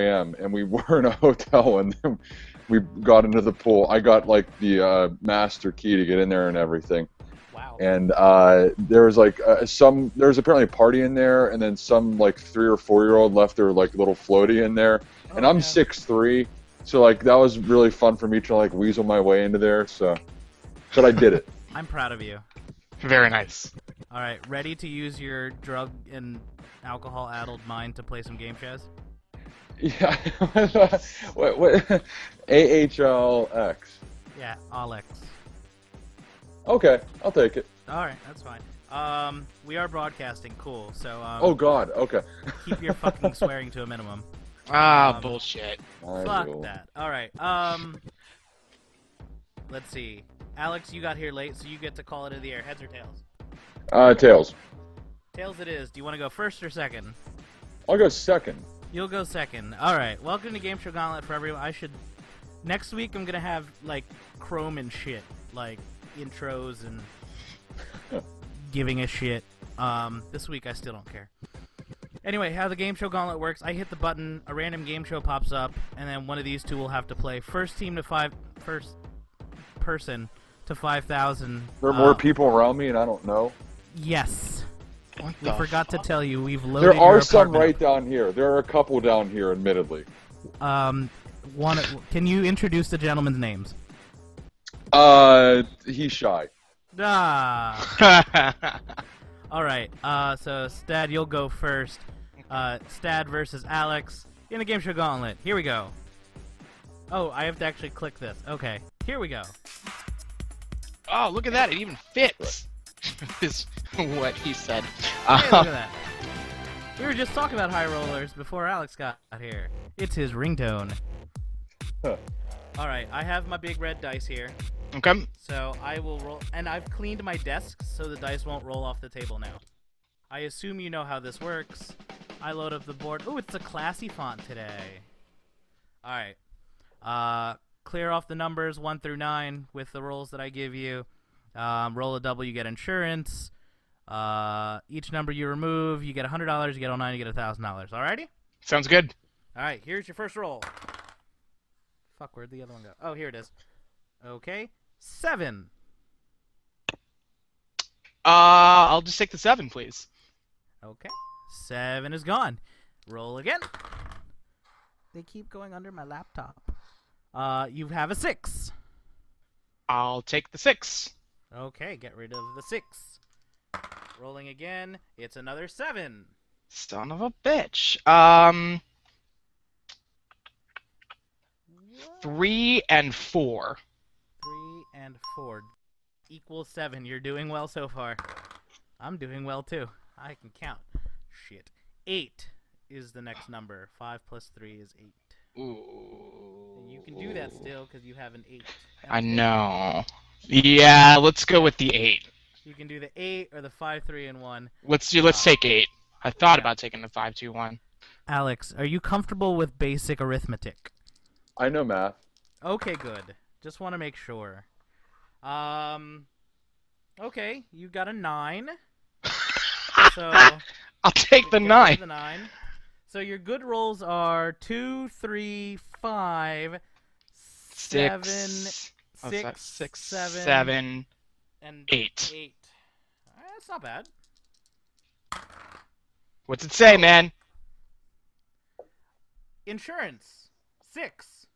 a.m. and we were in a hotel and then we got into the pool. I got like the uh, master key to get in there and everything. Wow. And uh, there was like uh, some there was apparently a party in there, and then some like three or four year old left their like little floaty in there, and Oh, I'm yeah. six three, so like that was really fun for me to like weasel my way into there. So, but I did it. I'm proud of you. Very nice. All right, ready to use your drug and alcohol-addled mind to play some game chess? Yeah. what, what, AHLX. Yeah, Alex. Okay, I'll take it. All right, that's fine. Um, we are broadcasting. Cool. So um, Oh God. Okay. keep your fucking swearing to a minimum. Ah, Um, bullshit. Fuck that. All right. Um, let's see. Alex, you got here late, so you get to call it in the air. Heads or tails? Uh, tails. Tails it is. Do you want to go first or second? I'll go second. You'll go second. All right. Welcome to Game Show Gauntlet for everyone. I should. Next week, I'm gonna have like Chrome and shit, like intros and giving a shit. Um, this week I still don't care. Anyway, how the Game Show Gauntlet works: I hit the button, a random game show pops up, and then one of these two will have to play. First team to five, first person to five thousand. There are more people around me, and I don't know. Yes. What We the forgot to tell you we've loaded. There are your some right down here. There are a couple down here, admittedly. Um, one. Can you introduce the gentleman's names? Uh, he's shy. Ah. All right. Uh, so Stad, you'll go first. Uh, Stad versus Alex in the game show gauntlet. Here we go. Oh, I have to actually click this. Okay. Here we go. oh, look at that! It even fits. is what he said. Hey, look at that. We were just talking about high rollers before Alex got here. It's his ringtone. Huh. All right. I have my big red dice here. okay. So I will roll, and I've cleaned my desk so the dice won't roll off the table now. I assume you know how this works. I load up the board. Oh, it's a classy font today. All right. Uh, clear off the numbers one through nine with the rolls that I give you. Um, roll a double, you get insurance. Uh, each number you remove, you get hundred dollars. You get all nine, you get thousand dollars. Alrighty. Sounds good. All right, here's your first roll. Fuck, where'd the other one go? Oh, here it is. Okay, seven. Uh, I'll just take the seven, please. Okay, seven is gone. Roll again. They keep going under my laptop. Uh, you have a six. I'll take the six. Okay, get rid of the six. Rolling again. It's another seven. Son of a bitch. Um, three and four. Three and four equals seven. You're doing well so far. I'm doing well too. I can count. Shit. Eight is the next number. Five plus three is eight. Ooh. And you can do that still because you have an eight. I know. Yeah, let's go with the eight. You can do the eight or the five, three, and one. Let's do. Let's take eight. I thought about taking the five, two, one. Alex, are you comfortable with basic arithmetic? I know math. Okay, good. Just want to make sure. Um. Okay, you got a nine. So I'll take the get rid of nine. The nine. So your good rolls are two, three, five, seven, Six. what's six, that? Six, seven, seven, and eight. eight. Uh, That's not bad. What's it say, man? Insurance six.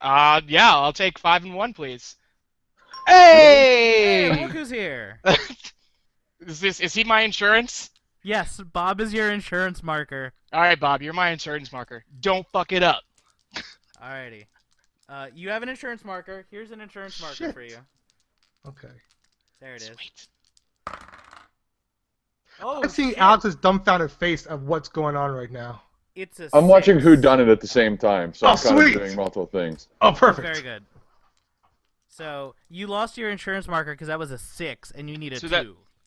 Uh, yeah, I'll take five and one, please. Hey, Hey! look who's here. is this is he my insurance? Yes, Bob is your insurance marker. All right, Bob, you're my insurance marker. Don't fuck it up. Alrighty. Uh, you have an insurance marker. Here's an insurance marker Shit. for you. Okay. There it is. Sweet. Oh, I'm seeing shit. Alex's dumbfounded face of what's going on right now. It's a. I'm watching. Who Done It at the same time, so Oh, I'm kind sweet. of doing multiple things. Oh, perfect. Very good. So you lost your insurance marker because that was a six, and you need a So two. that-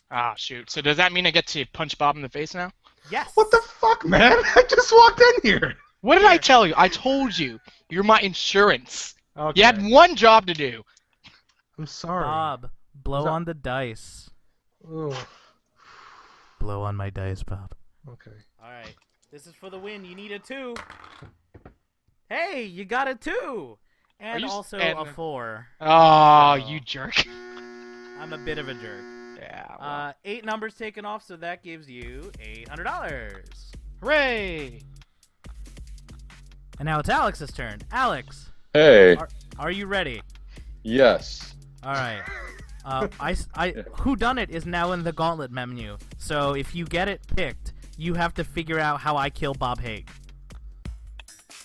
Ah, shoot. So does that mean I get to punch Bob in the face now? Yes. What the fuck, man? I just walked in here. What did I tell you? I told you. You're my insurance. Okay. You had one job to do. I'm sorry. Bob, blow that- on the dice. Ooh. Blow on my dice, Bob. Okay. All right. This is for the win. You need a two. Hey, you got a two, and you also and- a four. Oh, you jerk. I'm a bit of a jerk. Yeah. well, Uh, eight numbers taken off, so that gives you eight hundred dollars. hooray! And now it's Alex's turn. Alex, Hey, are, are you ready? yes. All right. Uh, I, s- I, Yeah. who done it is now in the gauntlet menu. So if you get it picked, you have to figure out how I kill Bob Hague.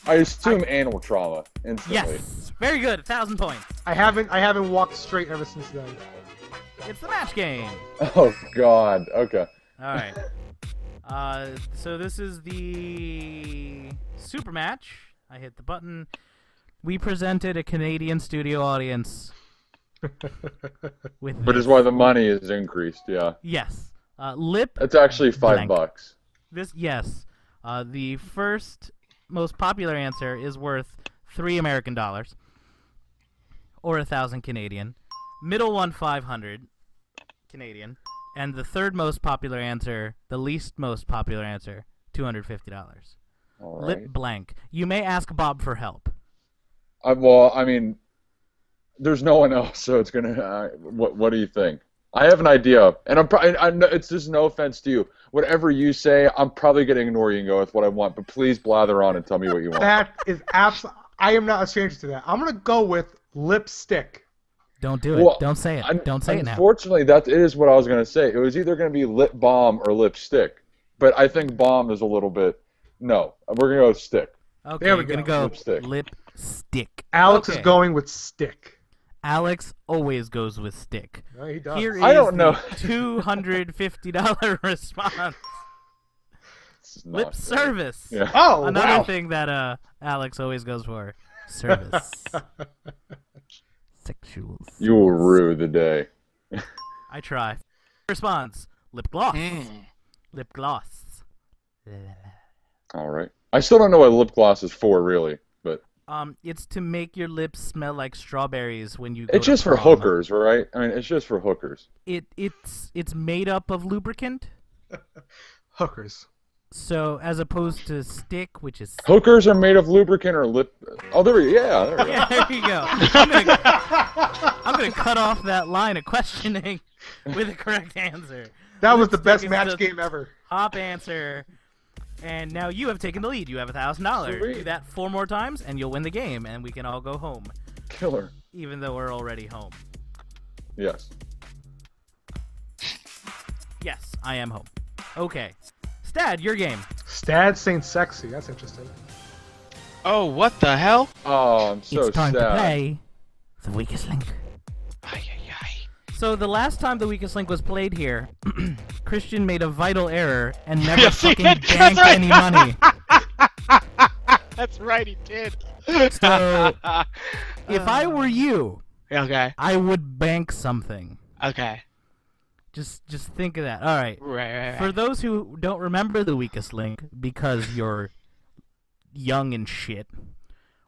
I assume animal trauma instantly. Yes, very good. A thousand points. I haven't I haven't walked straight ever since then. It's the match game. Oh God. Okay. All right. Uh, so this is the super match. I hit the button. We presented a Canadian studio audience with. But this. it's why the money is increased. Yeah. Yes. Uh, lip. It's actually five Blank. bucks. This yes. Uh, the first most popular answer is worth three American dollars, or a thousand Canadian. Middle one five hundred Canadian, and the third most popular answer, the least most popular answer, two hundred fifty dollars. All right. Lip blank. You may ask Bob for help. I, well, I mean, there's no one else, so it's gonna. Uh, what What do you think? I have an idea, and I'm probably. I'm, it's just no offense to you. Whatever you say, I'm probably gonna ignore you and go with what I want. But please blather on and tell me what you want. That is absolutely. I am not a stranger to that. I'm gonna go with lipstick. Don't do it. Well, Don't say it. Un- Don't say it now. Unfortunately, that is what I was gonna say. It was either gonna be lip balm or lipstick, but I think bomb is a little bit. No, we're gonna go with stick. Okay, There we you're gonna go. go Lipstick. lipstick. Alex Okay. is going with stick. Alex always goes with stick. No, he does. Here is I don't know. two hundred fifty dollar response. This is not Lip fair. service. Yeah. oh Another wow. thing that uh Alex always goes for. Service. Sexual. You will rue the day. I try. Response. Lip gloss. Mm. Lip gloss. All right. I still don't know what lip gloss is for, really, but Um, it's to make your lips smell like strawberries when you. Go it's to just for hookers, right? I mean, it's just for hookers. It it's it's made up of lubricant. Hookers. So as opposed to stick, which is Hookers are made of lubricant or lip. Oh, there we Yeah, there we go. yeah, there you go. I'm gonna, I'm gonna cut off that line of questioning with the correct answer. That was the best is match the game ever. Top answer. And now you have taken the lead. You have a thousand dollars. Sweet. Do that four more times, and you'll win the game, and we can all go home, Killer. even though we're already home. Yes. Yes, I am home. Okay, Stad, your game. Stad Saint Sexy. That's interesting. Oh, what the hell? Oh, I'm so it's time sad. to play the weakest link. So the last time the weakest link was played here, Christian made a vital error and never Yeah, fucking that's banked right. any money. That's right, he did. So if I were you, okay, I would bank something. okay, Just just think of that. All right. right, right, right. For those who don't remember the weakest link because you're young and shit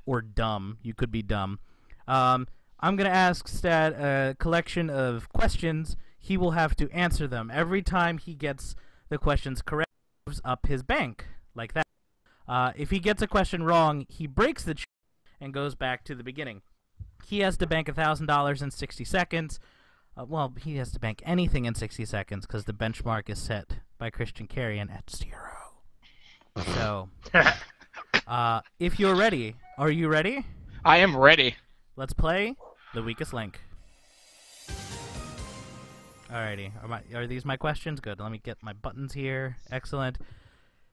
or dumb, you could be dumb. Um, I'm gonna ask Stad a collection of questions. He will have to answer them every time he gets the questions correct. Moves up his bank like that. Uh, if he gets a question wrong, he breaks the ch- and goes back to the beginning. He has to bank thousand dollars in 60 seconds. Uh, well, he has to bank anything in 60 seconds because the benchmark is set by Christian Carrion at zero. So, uh, if you're ready, are you ready? I am ready. Let's play the weakest link. Alrighty, are, my, are these my questions? Good. Let me get my buttons here. Excellent.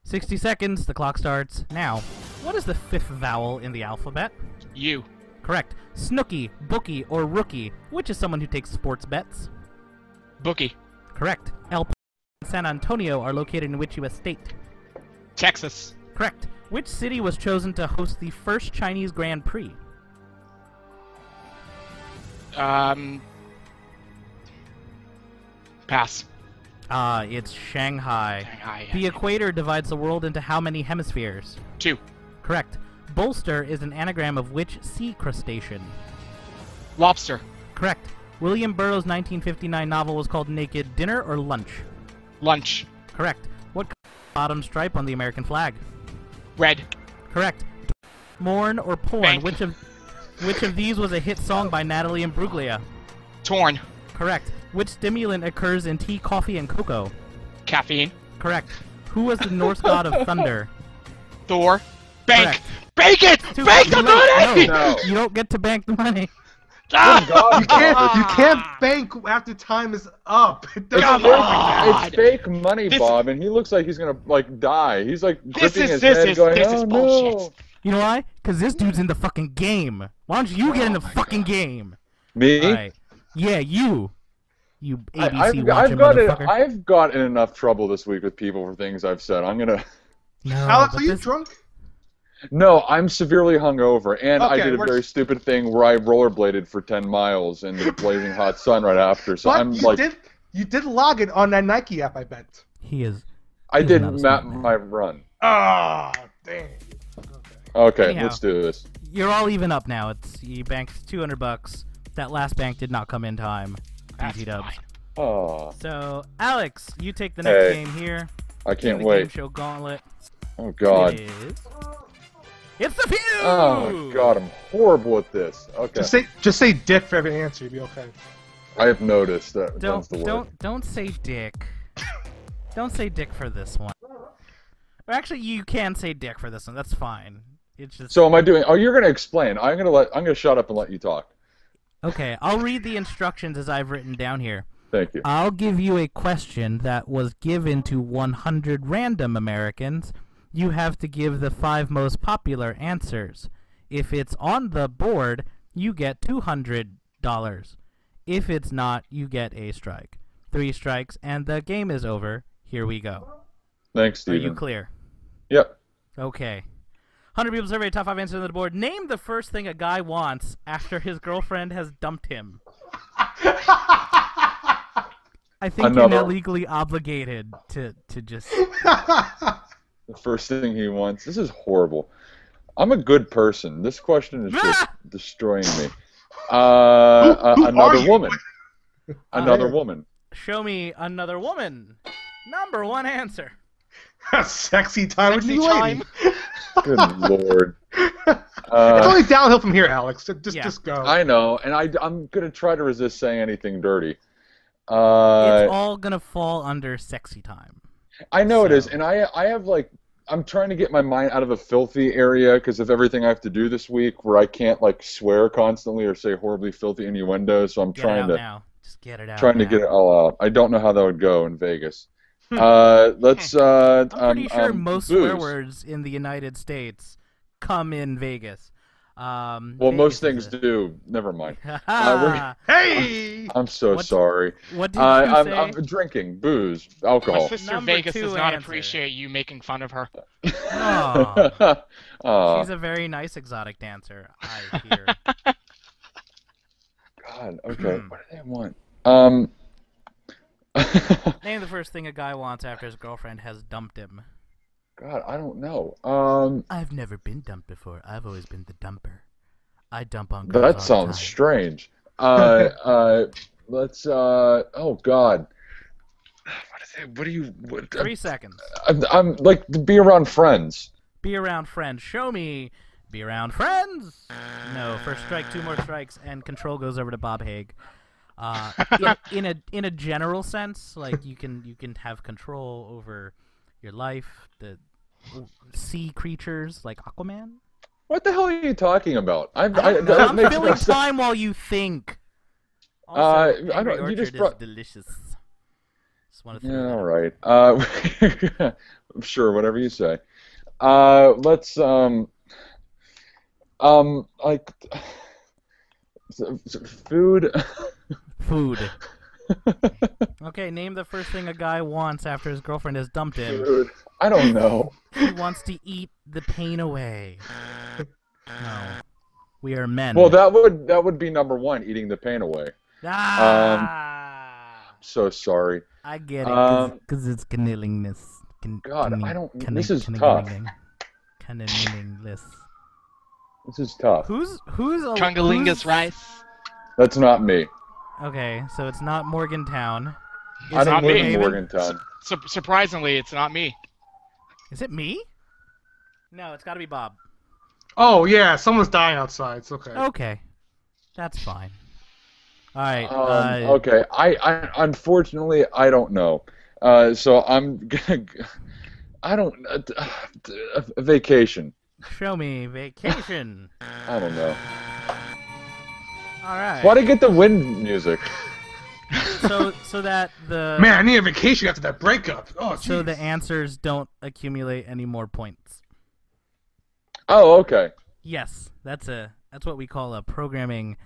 60 seconds. The clock starts now. What is the fifth vowel in the alphabet? You. Correct. Snooky, bookie, or rookie. Which is someone who takes sports bets? Bookie. Correct. El Paso and San Antonio are located in which U.S. state? Texas. Correct. Which city was chosen to host the first Chinese Grand Prix? Um. Pass. Ah, it's Shanghai. Shanghai. The equator divides the world into how many hemispheres? Two. Correct. Bolster is an anagram of which sea crustacean? Lobster. Correct. William Burroughs' 1959 novel was called Naked Dinner or Lunch? Lunch. Correct. What bottom stripe on the American flag? Red. Correct. Mourn or porn? Bank. Which of which of these was a hit song by Natalie Imbruglia? Torn. Correct. Which stimulant occurs in tea, coffee, and cocoa? Caffeine. Correct. Who was the Norse god of thunder? Thor. Bank. Correct. Bank it! Too- Bank the money! No, No. you don't get to bank the money. Ah! You can't. You can't bank after time is up. It doesn't work like It's fake money, This- Bob, and he looks like he's gonna like die. He's like This gripping is- his this head, is- going, this "Oh is no!" bullshit. You know why? Because this dude's in the fucking game. Why don't you get in the fucking game? Me? Alright. Yeah, you. You I, ABC I've, I've got it. I've gotten enough trouble this week with people for things I've said. I'm gonna. No, Alex, are you this- drunk? No, I'm severely hungover, and I did a we're- very stupid thing where I rollerbladed for 10 miles in the blazing hot sun right after. So but I'm you like, did. You did log it on that Nike app, I bet. He is. I did not map man. my run. Ah, damn. Okay. Okay, Anyhow. let's do this. You're all even up now. It's you banked 200 bucks. That last bank did not come in time. That's BT dubs. fine. Oh, So, Alex, you take the next Hey. game here. I can't the Game wait. show gauntlet. Oh God. It is. It's the feud. Oh God, I'm horrible at this. Okay, Just say, just say dick for every answer. You'll be okay. I have noticed that Don't the don't don't say dick. don't say dick for this one. Or actually, you can say dick for this one. That's fine. It's just So am I doing? Oh, you're gonna explain. I'm gonna let. I'm gonna shut up and let you talk. okay. I'll read the instructions as I've written down here. Thank you. I'll give you a question that was given to 100 random Americans. You have to give the five most popular answers. If it's on the board, you get $200. If it's not, you get a strike. Three strikes, and the game is over. Here we go. Thanks, Are Steven. you clear? Yep. Okay. 100 people survey, top five answers on the board. Name the first thing a guy wants after his girlfriend has dumped him. I think you're Another- not legally obligated to, to just. The first thing he wants. This is horrible. I'm a good person. This question is just destroying me. Uh, Who- who a- another woman. Another Uh, woman. Show me another woman. Number one answer. Sexy time with Sexy new lady. time. Good lord. it's Uh, only downhill from here, Alex. Just, Yeah. just go. I know, and I, I'm gonna try to resist saying anything dirty. Uh, it's all gonna fall under sexy time. I know it is, and I I have like I'm trying to get my mind out of a filthy area because of everything I have to do this week, where I can't like swear constantly or say horribly filthy innuendos. So I'm Get it trying out to now. Just get it out. trying to get it all out. I don't know how that would go in Vegas. Uh, let's. Uh, I'm pretty um, sure um, most swear words in the United States come in Vegas. Um, Well, most things is do. Never mind. a- hey! I'm so What- sorry. what did Uh, you I'm, say? I'm drinking booze, My alcohol. sister Number Vegas two does not answer. appreciate you making fun of her. Aw. Aw, She's a very nice exotic dancer. I hear. God. Okay. Hmm. what do they want? Um. Name the first thing a guy wants after his girlfriend has dumped him. God, I don't know. Um. I've never been dumped before. I've always been the dumper. I dump on girls all That the sounds time. strange. Uh, uh, let's. Uh, oh God. What, is it, what do you? What, Three seconds. I'm, I'm like be around friends. Be around friends. Show me. Be around friends. No, first strike, two more strikes, and control goes over to Bob Haig. Uh, in, in a in a general sense, like you can you can have control over your life, the sea creatures like Aquaman. What the hell are you talking about? I'm, I I, don't know. that I'm makes no filling time while you think. Also, Uh, I don't- you just brought- delicious. Just want to Yeah, all right. Uh, sure, whatever you say. Uh, let's um, um, like food. Food. Okay, name the first thing a guy wants after his girlfriend has dumped him. Food. I don't know. He wants to eat the pain away. No. We are men. Well, that would that would be number one, eating the pain away. Ah! So sorry. I get it, um, because it's cunnilingness. Cun- God, I don't- cunning- this is tough. Cunnilingness. This is tough. Who's who's a Chungalingus who's- rice. That's not me. Okay, so it's not Morgantown. I don't live me. in Morgantown. Sur- surprisingly, it's not me. Is it me? No, it's got to be Bob. Oh yeah, someone's dying outside. It's okay. Okay, that's fine. All right. Um, uh, okay, I, I unfortunately I don't know. Uh, so I'm gonna. I don't. Uh, uh, vacation. Show me vacation. I don't know. All right. Why would I get the wind music? So so that the Man, I need a vacation after that breakup. Oh, so the answers don't accumulate any more points. Oh, okay. Yes, that's a that's what we call a programming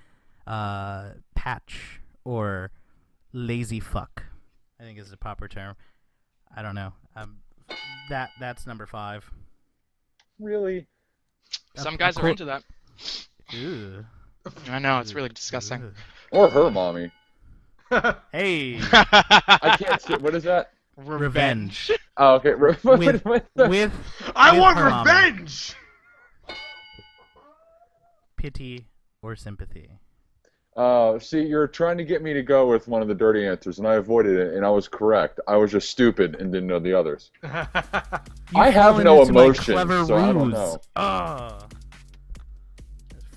uh, patch or lazy fuck. I think is the proper term. I don't know. Um, that that's number five. Really? Some guys are into that. Ew. I know it's really disgusting. Or her mommy. Hey, I can't see. What is that? revenge Oh, okay. Re- with what the- with I want her mama. revenge. pity or sympathy. Uh, see, you're trying to get me to go with one of the dirty answers, and I avoided it, and I was correct. I was just stupid and didn't know the others. I have no into my emotions, clever so I don't know. Ugh.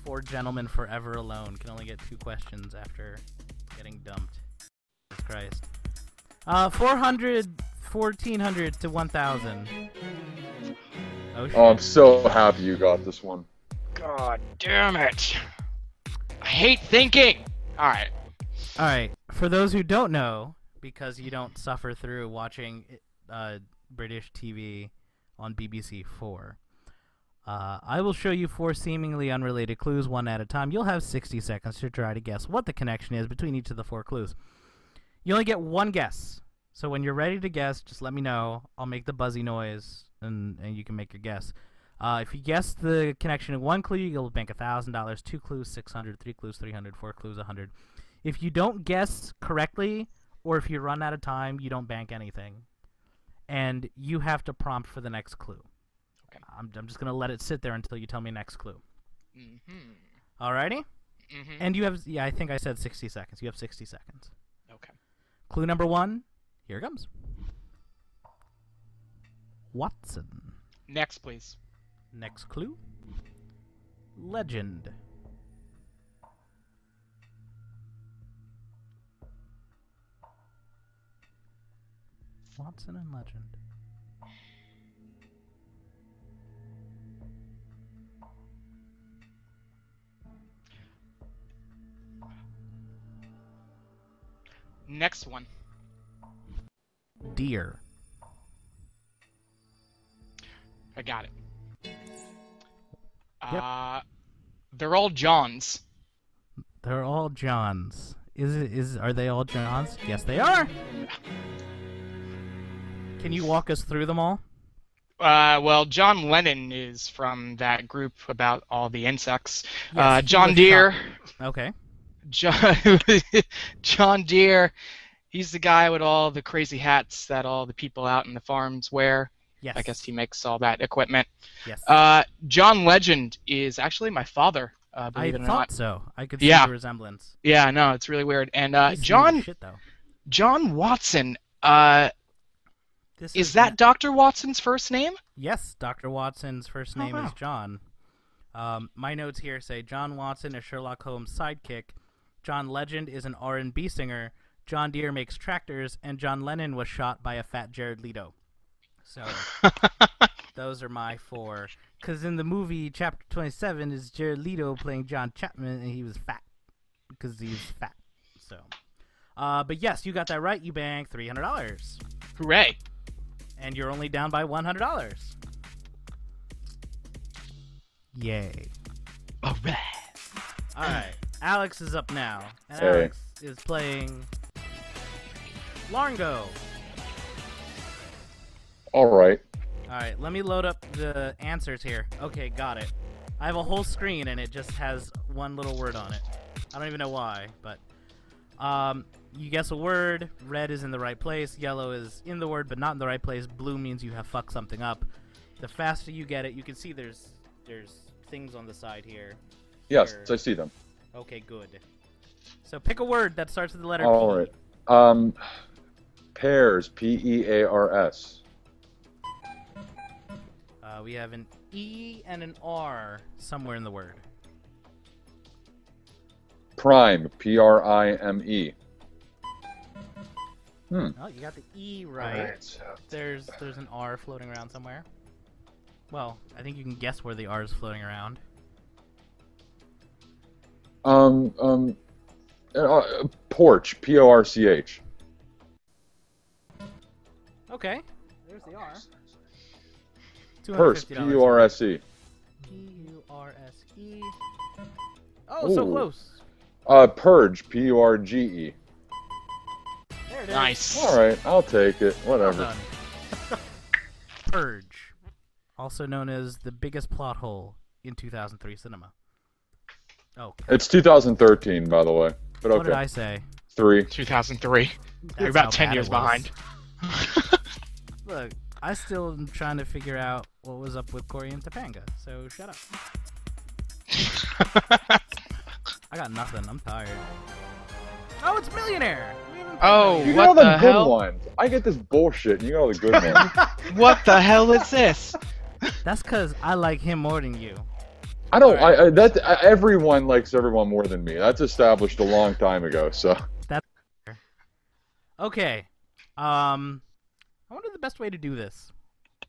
Four gentlemen forever alone can only get two questions after getting dumped. Jesus Christ. Uh, 400, 1400 to 1000. Oh. Oh, I'm so happy you got this one. God damn it! I hate thinking. All right. All right. For those who don't know, because you don't suffer through watching uh, British TV on BBC Four, uh, I will show you four seemingly unrelated clues one at a time. You'll have 60 seconds to try to guess what the connection is between each of the four clues. You only get one guess. So when you're ready to guess, just let me know. I'll make the buzzy noise, and, and you can make your guess. Uh, if you guess the connection in one clue, you'll bank $1,000. Two clues, 600 Three clues, 300 Four clues, 100 If you don't guess correctly, or if you run out of time, you don't bank anything. And you have to prompt for the next clue. Okay. I'm, I'm just going to let it sit there until you tell me next clue. Mm-hmm. Alrighty? Mm-hmm. And you have, yeah, I think I said 60 seconds. You have 60 seconds. Okay. Clue number one, here it comes. Watson. Next, please. Next clue. Legend. Watson and Legend. Next one. Deer. I got it. Uh, they're all Johns. They're all Johns. Is it is are they all Johns? Yes, they are. Can you walk us through them all? Uh, well, John Lennon is from that group about all the insects. Yes, uh, John Deere. shot- Okay. John, John Deere. He's the guy with all the crazy hats that all the people out in the farms wear. Yes. I guess he makes all that equipment. Yes. Uh, John Legend is actually my father. Uh, I believe it or thought not. so. I could see Yeah. the resemblance. Yeah, no, it's really weird. And uh, He's smooth as John shit though. John Watson. Uh, This is that Dr. Watson's first name? Yes, Dr. Watson's first Oh, name is. John. Um, my notes here say John Watson is Sherlock Holmes' sidekick. John Legend is an R&B singer. John Deere makes tractors, and John Lennon was shot by a fat Jared Leto. So those are my four. Because in the movie, chapter 27 is Jared Leto playing John Chapman, and he was fat because he was fat. So, uh, but yes, you got that right. You banked three hundred dollars, Hooray! and you're only down by one hundred dollars. Yay! All right. All right, Alex is up now, and Hey. Alex is playing Largo. All right. All right, let me load up the answers here. Okay, got it. I have a whole screen and it just has one little word on it. I don't even know why, but um, you guess a word. Red is in the right place. Yellow is in the word but not in the right place. Blue means you have fucked something up. The faster you get it, you can see there's there's things on the side here. Yes. I see them. Okay, good. So pick a word that starts with the letter All P. right. Um, pears. P E A R S. Uh, we have an E and an R somewhere in the word. Prime. P R I M E. Hmm. Oh, you got the E right. There's there's an R floating around somewhere. Well, I think you can guess where the R is floating around. Um. Um. Uh, porch. P O R C H. Okay. There's the R. Purse. P U R S E. P U R S E. $250. U R S. P U R S. Oh, so close. Uh. Purge. P U R G E. There it is. Nice. All right. I'll take it. Whatever. done. Purge, also known as the biggest plot hole in 2003 cinema. Oh, It's 2013, by the way. But okay. what did okay. I say? Three. 2003. That's You're about 10 years behind. Look, I still am trying to figure out what was up with Cory and Topanga, so shut up. I got nothing. I'm tired. Oh, it's Millionaire! We haven't Oh, You Millionaire. got all What the, the good hell? ones. I get this bullshit, and you got all the good ones. what the hell is this? That's because I like him more than you. I don't. Alright. I, I that I, everyone likes everyone more than me. That's established a long time ago. So That's Okay. Um, I wonder the best way to do this.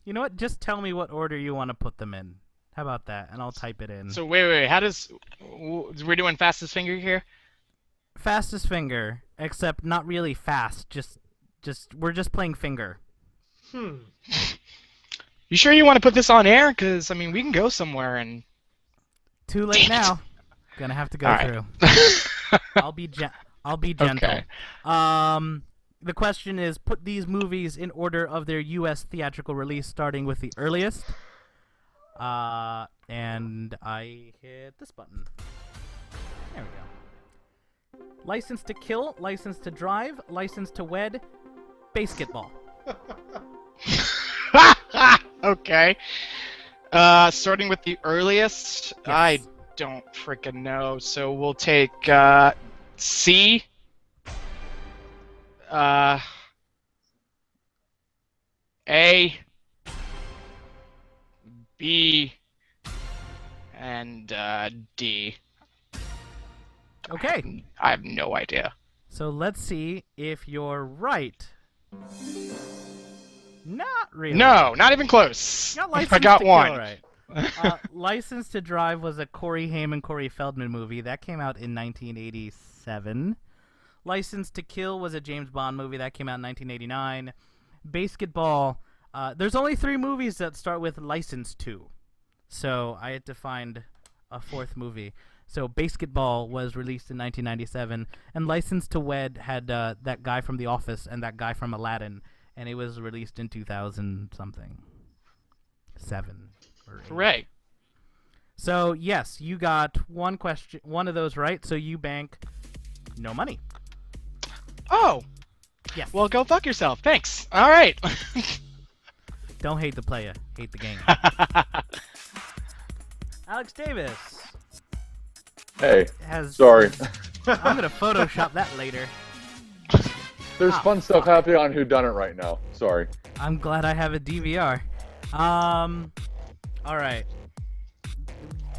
You know what? Just tell me what order you want to put them in. How about that? And I'll type it in. So wait, wait, wait. How does we're doing fastest finger here? fastest finger, except not really fast. Just, just we're just playing finger. Hmm. You sure you want to put this on air? Because I mean, we can go somewhere and. Too late Damn it. now. Gonna have to go Alright. through. I'll be gen- I'll be gentle. Okay. Um, the question is: put these movies in order of their U.S. theatrical release, starting with the earliest. Uh, and I hit this button. There we go. License to kill, license to drive, license to wed, basketball. okay. Uh, starting with the earliest, Yes. I don't freaking know. So we'll take uh, C. Uh, A. B. And uh, D. Okay. I have no idea. So let's see if you're right. Not really. No, not even close. I got to one. Right. uh, License to Drive was a Corey Haim, Corey Feldman movie that came out in 1987. License to Kill was a James Bond movie that came out in 1989. Basketball. Uh, there's only three movies that start with license to, so I had to find a fourth movie. So Basketball was released in 1997, and License to Wed had uh, that guy from The Office and that guy from Aladdin, and it was released in 2000 something, seven or eight. Hooray. So yes, you got one question, one of those right. So you bank no money. Oh, Yes. well, go fuck yourself. Thanks. All right. Don't hate the player, hate the game. Alex Davis hey, has. sorry. I'm gonna Photoshop that later. There's Ah, fun stuff happening on Who Done It right now. Sorry. I'm glad I have a DVR. Um. All right.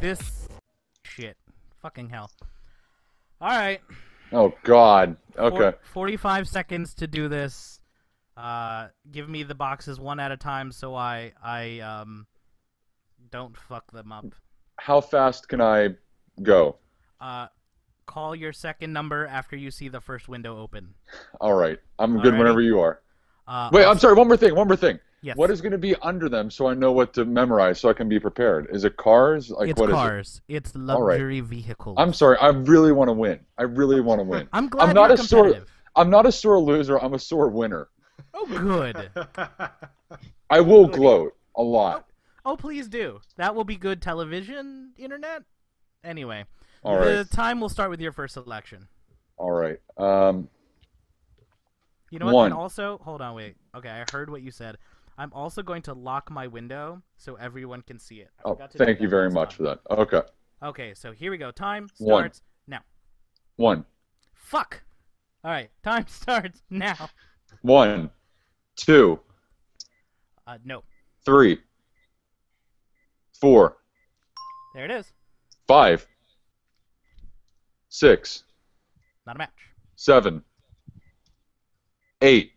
This shit. Fucking hell. All right. Oh God. Okay. 45 seconds to do this. Uh, give me the boxes one at a time so I I um don't fuck them up. How fast can I go? Uh, call your second number after you see the first window open. All right. I'm good Alrighty. whenever you are. Uh, Wait, I'm sorry. One more thing. One more thing. Yes. What is going to be under them so I know what to memorize so I can be prepared? Is it cars? Like it's what is it? cars. It's right. luxury vehicles. I'm sorry. I really want to win. I really want to win. I'm glad not you're a sore- I'm not a sore loser. I'm a sore winner. Oh, good. I will gloat a lot. oh, please do. That will be good television, internet. Anyway, All the right. time will start with your first selection. All right. Um, You know what? One. And also, hold on, wait. Okay, I heard what you said. I'm also going to lock my window so everyone can see it. I oh, forgot to do thank you very much time. for that. Okay. Okay, so here we go. Time One. starts now. One. Fuck. All right, time starts now. One. Two. Uh, no, Three. four, There it is. five, six, Not a match. seven, eight,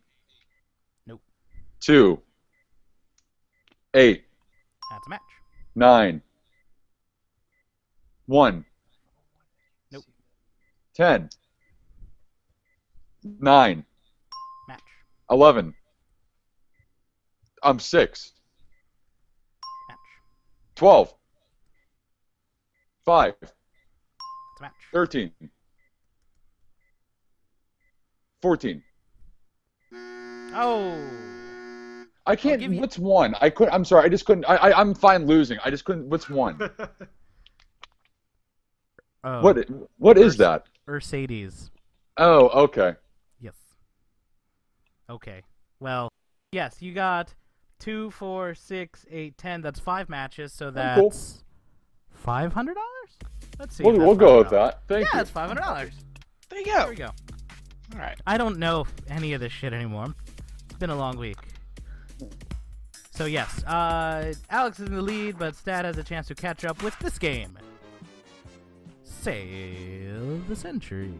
Nope. two, eight, That's a match. nine, one, Nope. ten, nine, Match. eleven. I'm six, Match. twelve, five, That's a match. 13, 14. Oh. I can't. you- What's one? I could. I'm sorry. I just couldn't. I, I. I'm fine losing. I just couldn't. What's one? oh. What? What is that? Mercedes. Oh, okay. Yes. Okay. Well, yes, you got two, four, six, eight, ten. That's five matches, so cool. that's five hundred dollars. Let's see. We'll, we'll go with that. Thank Yeah, you. it's five hundred dollars. There you go. There go. we go. All right. I don't know any of this shit anymore. It's been a long week. So yes, uh, Alex is in the lead, but Stad has a chance to catch up with this game. Sale the century.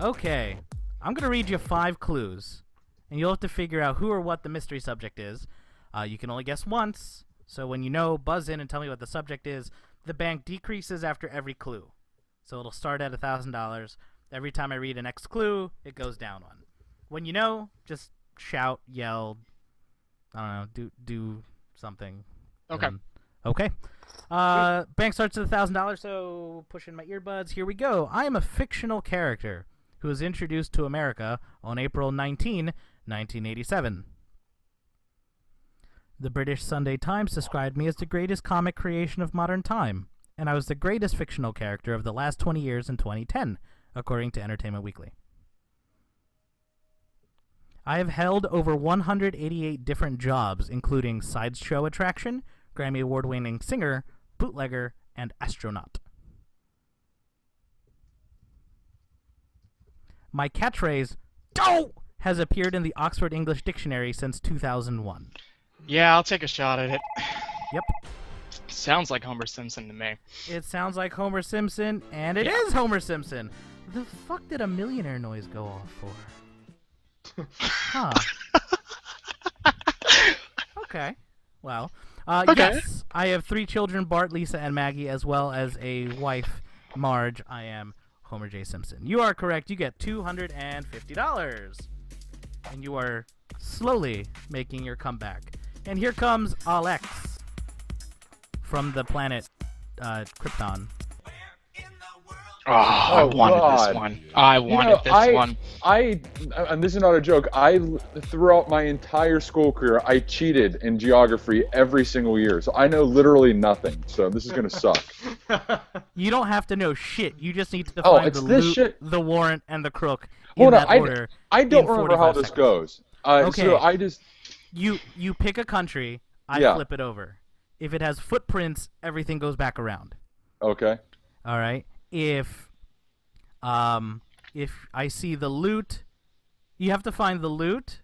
Okay, I'm gonna read you five clues, and you'll have to figure out who or what the mystery subject is. Uh, you can only guess once, so when you know, buzz in and tell me what the subject is. The bank decreases after every clue. So it'll start at a $1,000. Every time I read an X clue, it goes down one. When you know, just shout, yell, I don't know, do do something. Okay. And- okay. Uh, bank starts at a $1,000, so push in my earbuds. Here we go. I am a fictional character who was introduced to America on April 19, 1987. The British Sunday Times described me as the greatest comic creation of modern time, and I was the greatest fictional character of the last 20 years in 2010, according to Entertainment Weekly. I have held over 188 different jobs, including sideshow attraction, Grammy Award winning singer, bootlegger, and astronaut. My catchphrase, D'oh! has appeared in the Oxford English Dictionary since 2001. Yeah, I'll take a shot at it. Yep. Sounds like Homer Simpson to me. It sounds like Homer Simpson, and it is Yeah. Homer Simpson. The fuck did a millionaire noise go off for? Huh. okay. Well, uh, Okay. yes, I have three children: Bart, Lisa, and Maggie, as well as a wife, Marge. I am Homer J. Simpson. You are correct. You get two hundred and fifty dollars, and you are slowly making your comeback. And here comes Alex from the planet uh, Krypton. Oh, I Oh, wanted God. this one. I wanted know, this I- one. I. And this is not a joke. I throughout my entire school career, I cheated in geography every single year, so I know literally nothing. So this is gonna suck. You don't have to know shit. You just need to Oh, find it's the this loot, shit? the warrant, and the crook in Hold on, that I- order. I don't in remember how this seconds. goes. Uh, Okay. So I just. You you pick a country. I Yeah. flip it over. If it has footprints, everything goes back around. Okay. All right. If um if I see the loot, you have to find the loot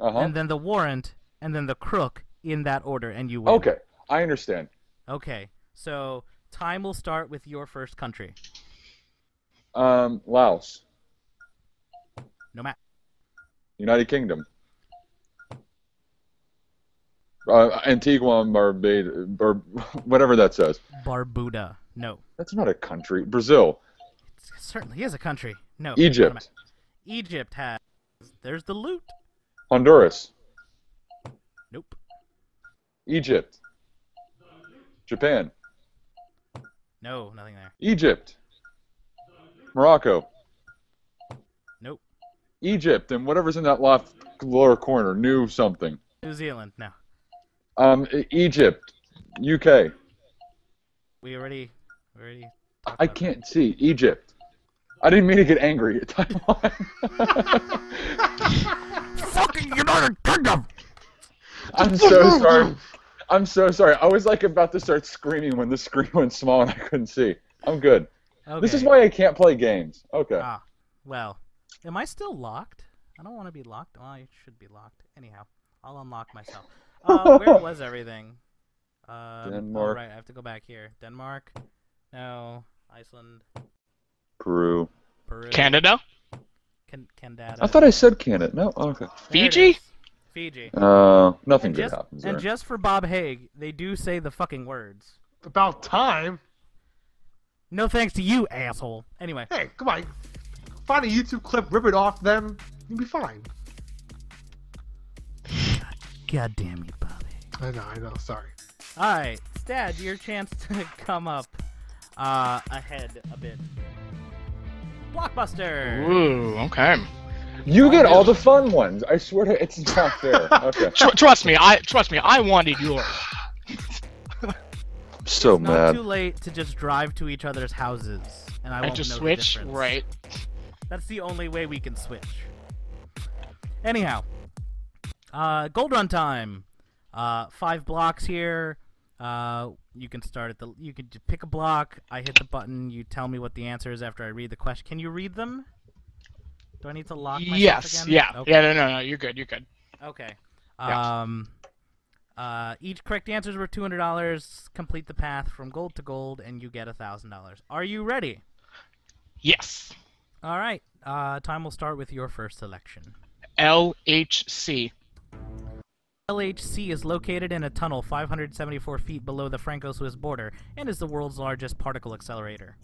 Uh huh. and then the warrant and then the crook in that order, and you win. Okay, I understand. Okay. So time will start with your first country. Um, Laos, No matter. United Kingdom, uh, Antigua and Barbados, or whatever that says. Barbuda. No. That's not a country. Brazil, It certainly is a country. No. Egypt, Egypt has. There's the loot. Honduras, Nope. Egypt, Japan, No, nothing there. Egypt, Morocco, Nope. Egypt, and whatever's in that left lower corner, new something. New Zealand. No. Um, Egypt, UK. We already. We already. I can't see Egypt. I didn't mean to get angry at Taiwan. Fucking United Kingdom. I'm so sorry. I'm so sorry. I was like about to start screaming when the screen went small and I couldn't see. I'm good. Okay. This is why I can't play games. Okay. Ah, well. Am I still locked? I don't want to be locked. Well, I should be locked. Anyhow, I'll unlock myself. Uh, where was everything? Um, Denmark. Oh, right, I have to go back here. Denmark. No. Iceland. Peru. Peru. Canada? Can- Canada. I thought I said Canada. No, okay. There it Fiji? is. Fiji. Uh, nothing And good just, happens and just for Bob Haig, they do say the fucking words. About time. No thanks to you, asshole. Anyway, Hey, come on. Find a YouTube clip, rip it off them. You'll be fine. god damn you, Bob Haig. I know, I know. Sorry. All right, Stad, your chance to come up uh, ahead a bit. Blockbuster. Ooh, okay. You get all the fun ones. I swear to it's not fair. Okay. Tr- trust me, I trust me. I wanted yours. I'm so Not mad. too late to just drive to each other's houses, and I And won't just know the switch, difference. right? That's the only way we can switch. Anyhow, uh, gold run time. Uh, five blocks here. Uh, you can start at the. You can pick a block. I hit the button. You tell me what the answer is after I read the question. Can you read them? Do I need to lock myself Yes, again? yeah, Okay. yeah. No, no, no. You're good. You're good. Okay. Yeah. Um, uh, each correct answers worth two hundred dollars. Complete the path from gold to gold, and you get a thousand dollars. Are you ready? Yes. All right. Uh, time will start with your first selection. LHC. LHC is located in a tunnel 574 feet below the Franco-Swiss border and is the world's largest particle accelerator.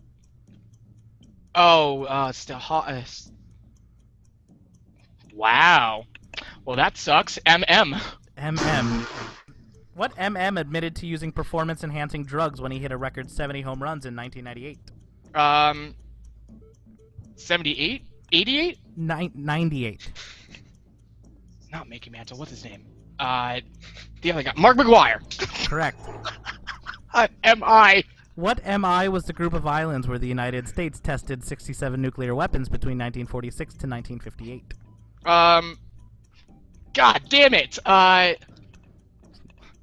Oh, uh, still hot. Uh, s- wow. Well, that sucks. MM. MM. What MM admitted to using performance-enhancing drugs when he hit a record 70 home runs in 1998? Um. 78? 88? Nine- 98. Not Mickey Mantle. What's his name? Uh, the other guy. Mark McGwire. Correct. Uh, MI. What MI was the group of islands where the United States tested 67 nuclear weapons between 1946 to 1958? Um. God damn it. Uh,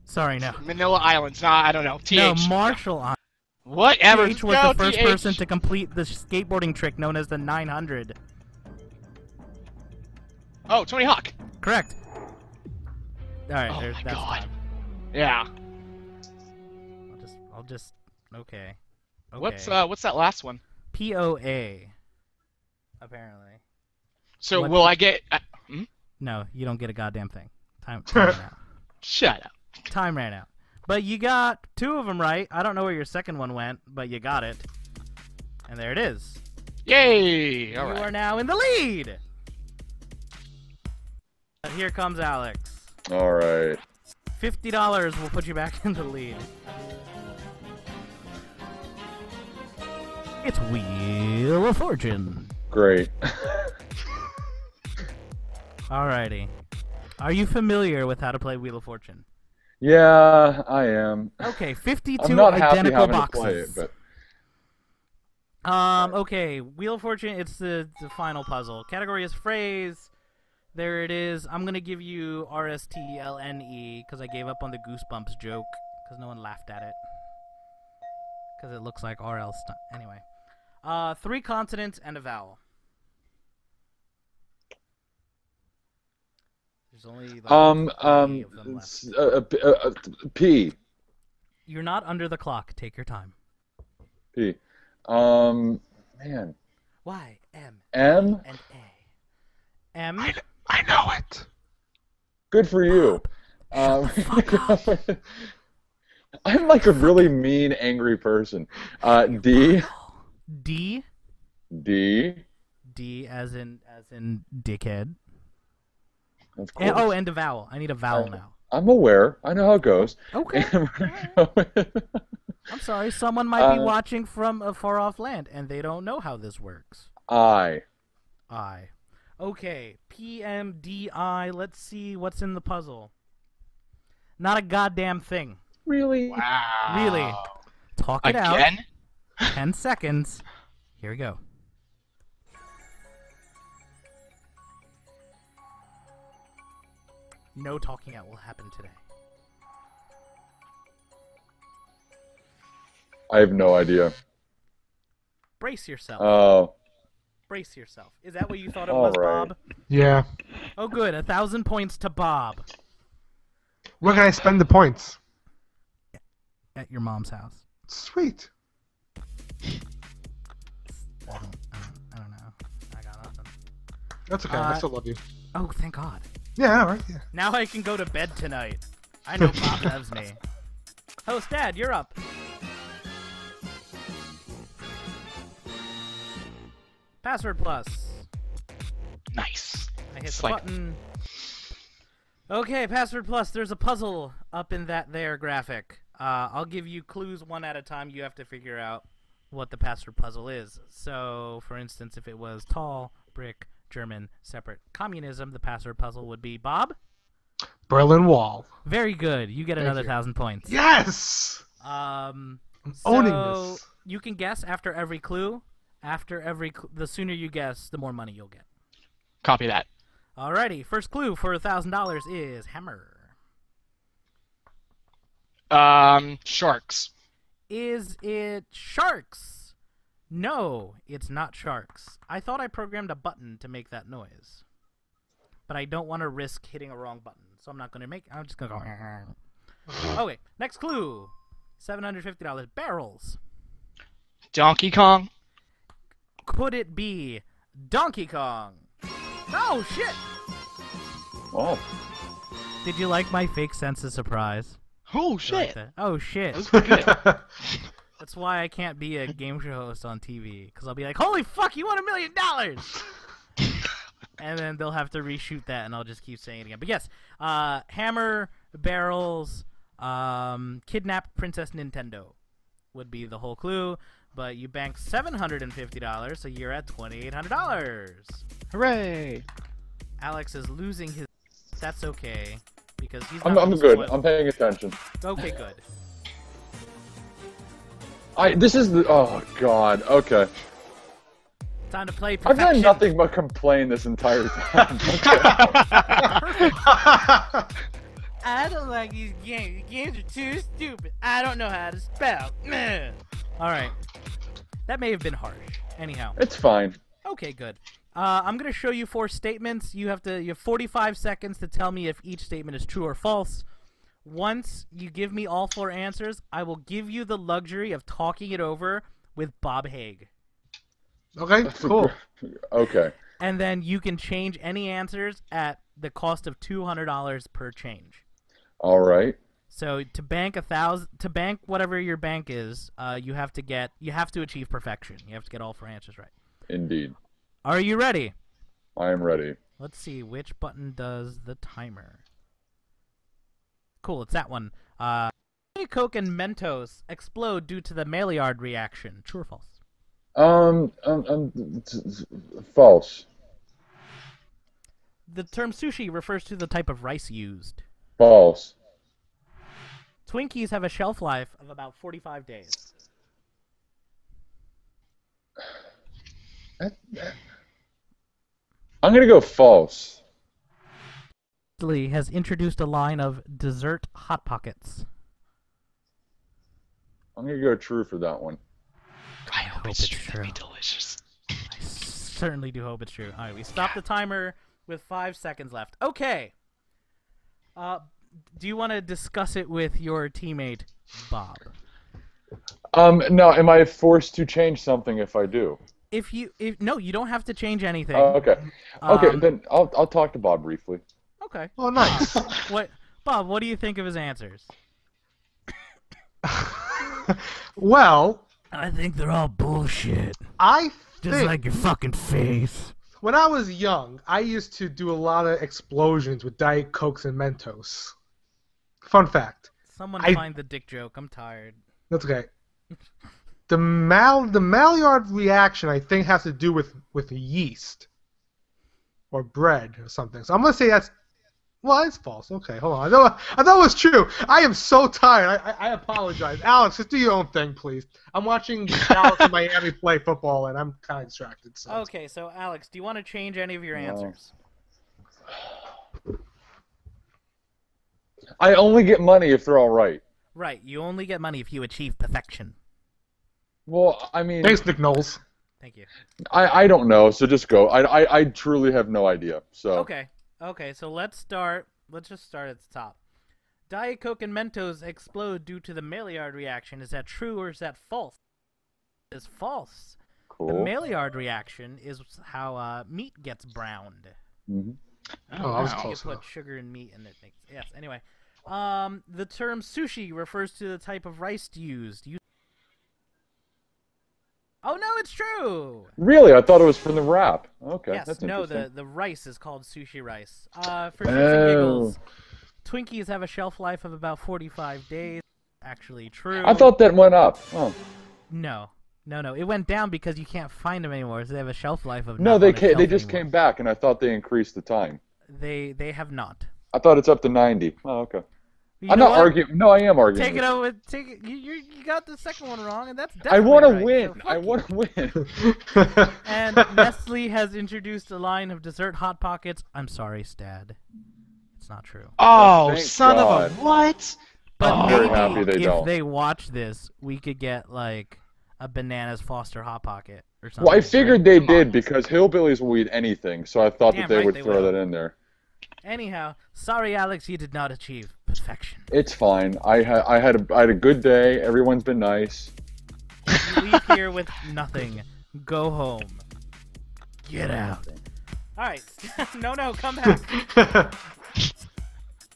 Sorry, no. Manila Islands. Nah, I don't know. TH. No, Marshall Islands. Whatever. TH was No, the first TH. person to complete the skateboarding trick known as the 900. Oh, Tony Hawk. Correct. All right, Oh there's my that's God. five. Yeah. I'll just, I'll just, okay. okay. What's uh, what's that last one? POA? Apparently. So What- will I get? Uh, hmm? No, you don't get a goddamn thing. Time, time ran out. Shut up. Time ran out. But you got two of them right. I don't know where your second one went, but you got it. And there it is. Yay! All you right. are now in the lead. Here comes Alex. All right. Fifty dollars will put you back in the lead. It's Wheel of Fortune. Great. Alrighty. Are you familiar with how to play Wheel of Fortune? yeah, I am. Okay, 52 I'm not happy identical having boxes. to play it, but Um, okay, Wheel of Fortune, it's the, the final puzzle. Category is phrase. There it is. I'm going to give you R-S-T-L-N-E because I gave up on the Goosebumps joke because no one laughed at it. Because it looks like R-L st- Anyway. Uh, three consonants and a vowel. There's only like um um of them left. uh, uh, p- uh, uh, P You're not under the clock. Take your time. P. Um, man, Y, M, M. and A. M. I know it. Good for you. Um, I'm like a really mean, angry person. Uh, D, D. D. D as in as in dickhead. Of And, oh, and a vowel. I need a vowel Uh, now. I'm aware. I know how it goes. Okay. And we're gonna go with- I'm sorry. Someone might be Uh, watching from a far off land and they don't know how this works. I. I. Okay. P M D I. Let's see what's in the puzzle. Not a goddamn thing. Really? Wow. Really? Talk it out. Again? Ten seconds. Here we go. No talking out will happen today. I have no idea. Brace yourself. Oh, Brace yourself. Is that what you thought it All was, right. Bob? Yeah. Oh, good. A thousand points to Bob. Where can I spend the points? At your mom's house. Sweet. I don't, I don't, I don't know. I got nothing. That's okay. I Uh, still love you. Oh, thank God. Yeah, I know, right? Yeah. Now I can go to bed tonight. I know Bob loves me. Host Dad, you're up. Password plus. Nice. I hit It's the like- button. Okay, password plus. There's a puzzle up in that there graphic. Uh, I'll give you clues one at a time. You have to figure out what the password puzzle is. So, for instance, if it was tall, brick, German, separate, communism, the password puzzle would be Bob. Berlin Wall. Very good. You get Thank another you. thousand points. Yes. Um, I'm owning so this. you can guess after every clue. After every, cl- the sooner you guess, the more money you'll get. Copy that. Alrighty, first clue for a thousand dollars is hammer. Um, sharks. Is it sharks? No, it's not sharks. I thought I programmed a button to make that noise. But I don't want to risk hitting a wrong button, so I'm not going to make I'm just going to go Okay, next clue. $750 barrels. Donkey Kong. Could it be Donkey Kong? Oh shit. Oh, Did you like my fake sense of surprise? Oh You like shit. Oh shit. That was good. That's why I can't be a game show host on TV because I'll be like, "Holy fuck, you won a million dollars!" and then they'll have to reshoot that, and I'll just keep saying it again. But yes, uh, hammer barrels, um, kidnapped Princess Nintendo would be the whole clue. But you bank seven hundred and fifty dollars, so you're at twenty eight hundred dollars. Hooray. Alex is losing his. That's okay because he's. I'm, I'm good. spoil- I'm paying attention. Okay, good. I this is the oh god. Okay, Time to play I've done nothing but complain this entire time. I don't like these games. The games are too stupid. I don't know how to spell. Meh. All right. That may have been harsh. Anyhow. it's fine. Okay, good. Uh, I'm gonna show you four statements. You have to. You have 45 seconds to tell me if each statement is true or false. Once you give me all four answers, I will give you the luxury of talking it over with Bob Haig, okay, cool. Okay. and then you can change any answers at the cost of $200 per change. All right. So to bank a thousand, to bank whatever your bank is, uh, you have to get, you have to achieve perfection. You have to get all four answers right. Indeed. Are you ready? I am ready. Let's see which button does the timer. Cool, it's that one. Uh, Coke and Mentos explode due to the Maillard reaction. True or false? Um, um, um false. The term sushi refers to the type of rice used. False. Twinkies have a shelf life of about 45 days. That- that- I'm gonna go false. Nestle has introduced a line of dessert hot pockets. I'm gonna go true for that one. I hope hope it's it's true. That'd be true. delicious. I certainly do hope it's true. All right, we stop the timer with five seconds left. Okay. Uh, do you want to discuss it with your teammate Bob? Um, no. Am I forced to change something if I do? If you, if no, you don't have to change anything. Oh, okay. Okay. Um, then I'll I'll talk to Bob briefly. Okay. Oh, nice. What, Bob? What do you think of his answers? well, I think they're all bullshit. I just think like your fucking face. when I was young, I used to do a lot of explosions with Diet Cokes and Mentos. Fun fact. Someone I- find the dick joke. I'm tired. That's okay. The mal the Maillard reaction, I think, has to do with with yeast or bread or something. So I'm gonna say that's well, it's false. Okay, hold on. I thought I thought it was true. I am so tired. I, I, I apologize, Alex. Just do your own thing, please. I'm watching Dallas and Miami play football, and I'm kind of distracted. So. Okay, so Alex, do you want to change any of your No. answers? I only get money if they're all right. Right. You only get money if you achieve perfection. Well, I mean, Thanks, Nick Knowles. Thank you. I I don't know. So just go. I I, I truly have no idea. So Okay. Okay, so let's start. Let's just start at the top. Diet Coke and Mentos explode due to the Maillard reaction. Is that true or is that false? It's false. Cool. The Maillard reaction is how uh, meat gets browned. hmm Oh, I was wow. You put sugar in meat and it makes yes. Anyway, um, the term sushi refers to the type of rice used. You... Oh no, it's true. Really? I thought it was from the wrap. Okay, yes, that's no, the the rice is called sushi rice. Uh, for shits and giggles, Oh. Twinkies have a shelf life of about 45 days. Actually, true. I thought that went up. Oh. no, no, no. It went down because you can't find them anymore. So they have a shelf life of No, they on a ca- they just anymore. came back, and I thought they increased the time. They they have not. I thought it's up to 90. Oh, okay. You I'm not what? arguing. No, I am arguing. Take it with- over. Take it. You, you you got the second one wrong, and that's I definitely want to right, win. so fuck I want to win. And Nestle has introduced a line of dessert hot pockets. I'm sorry, Stad. It's not true. Oh, Thank son God. of a what? But Oh. maybe Very happy they if don't. they watch this, we could get like a bananas Foster hot pocket or something. Well, I figured they Come on. did because hillbillies will eat anything, so I thought Damn that they right would they throw will. that in there. Anyhow, sorry, Alex, you did not achieve perfection. It's fine. I had I had a I had a good day. Everyone's been nice. You leave here with nothing. Go home. Get out. All right. no, no, come back.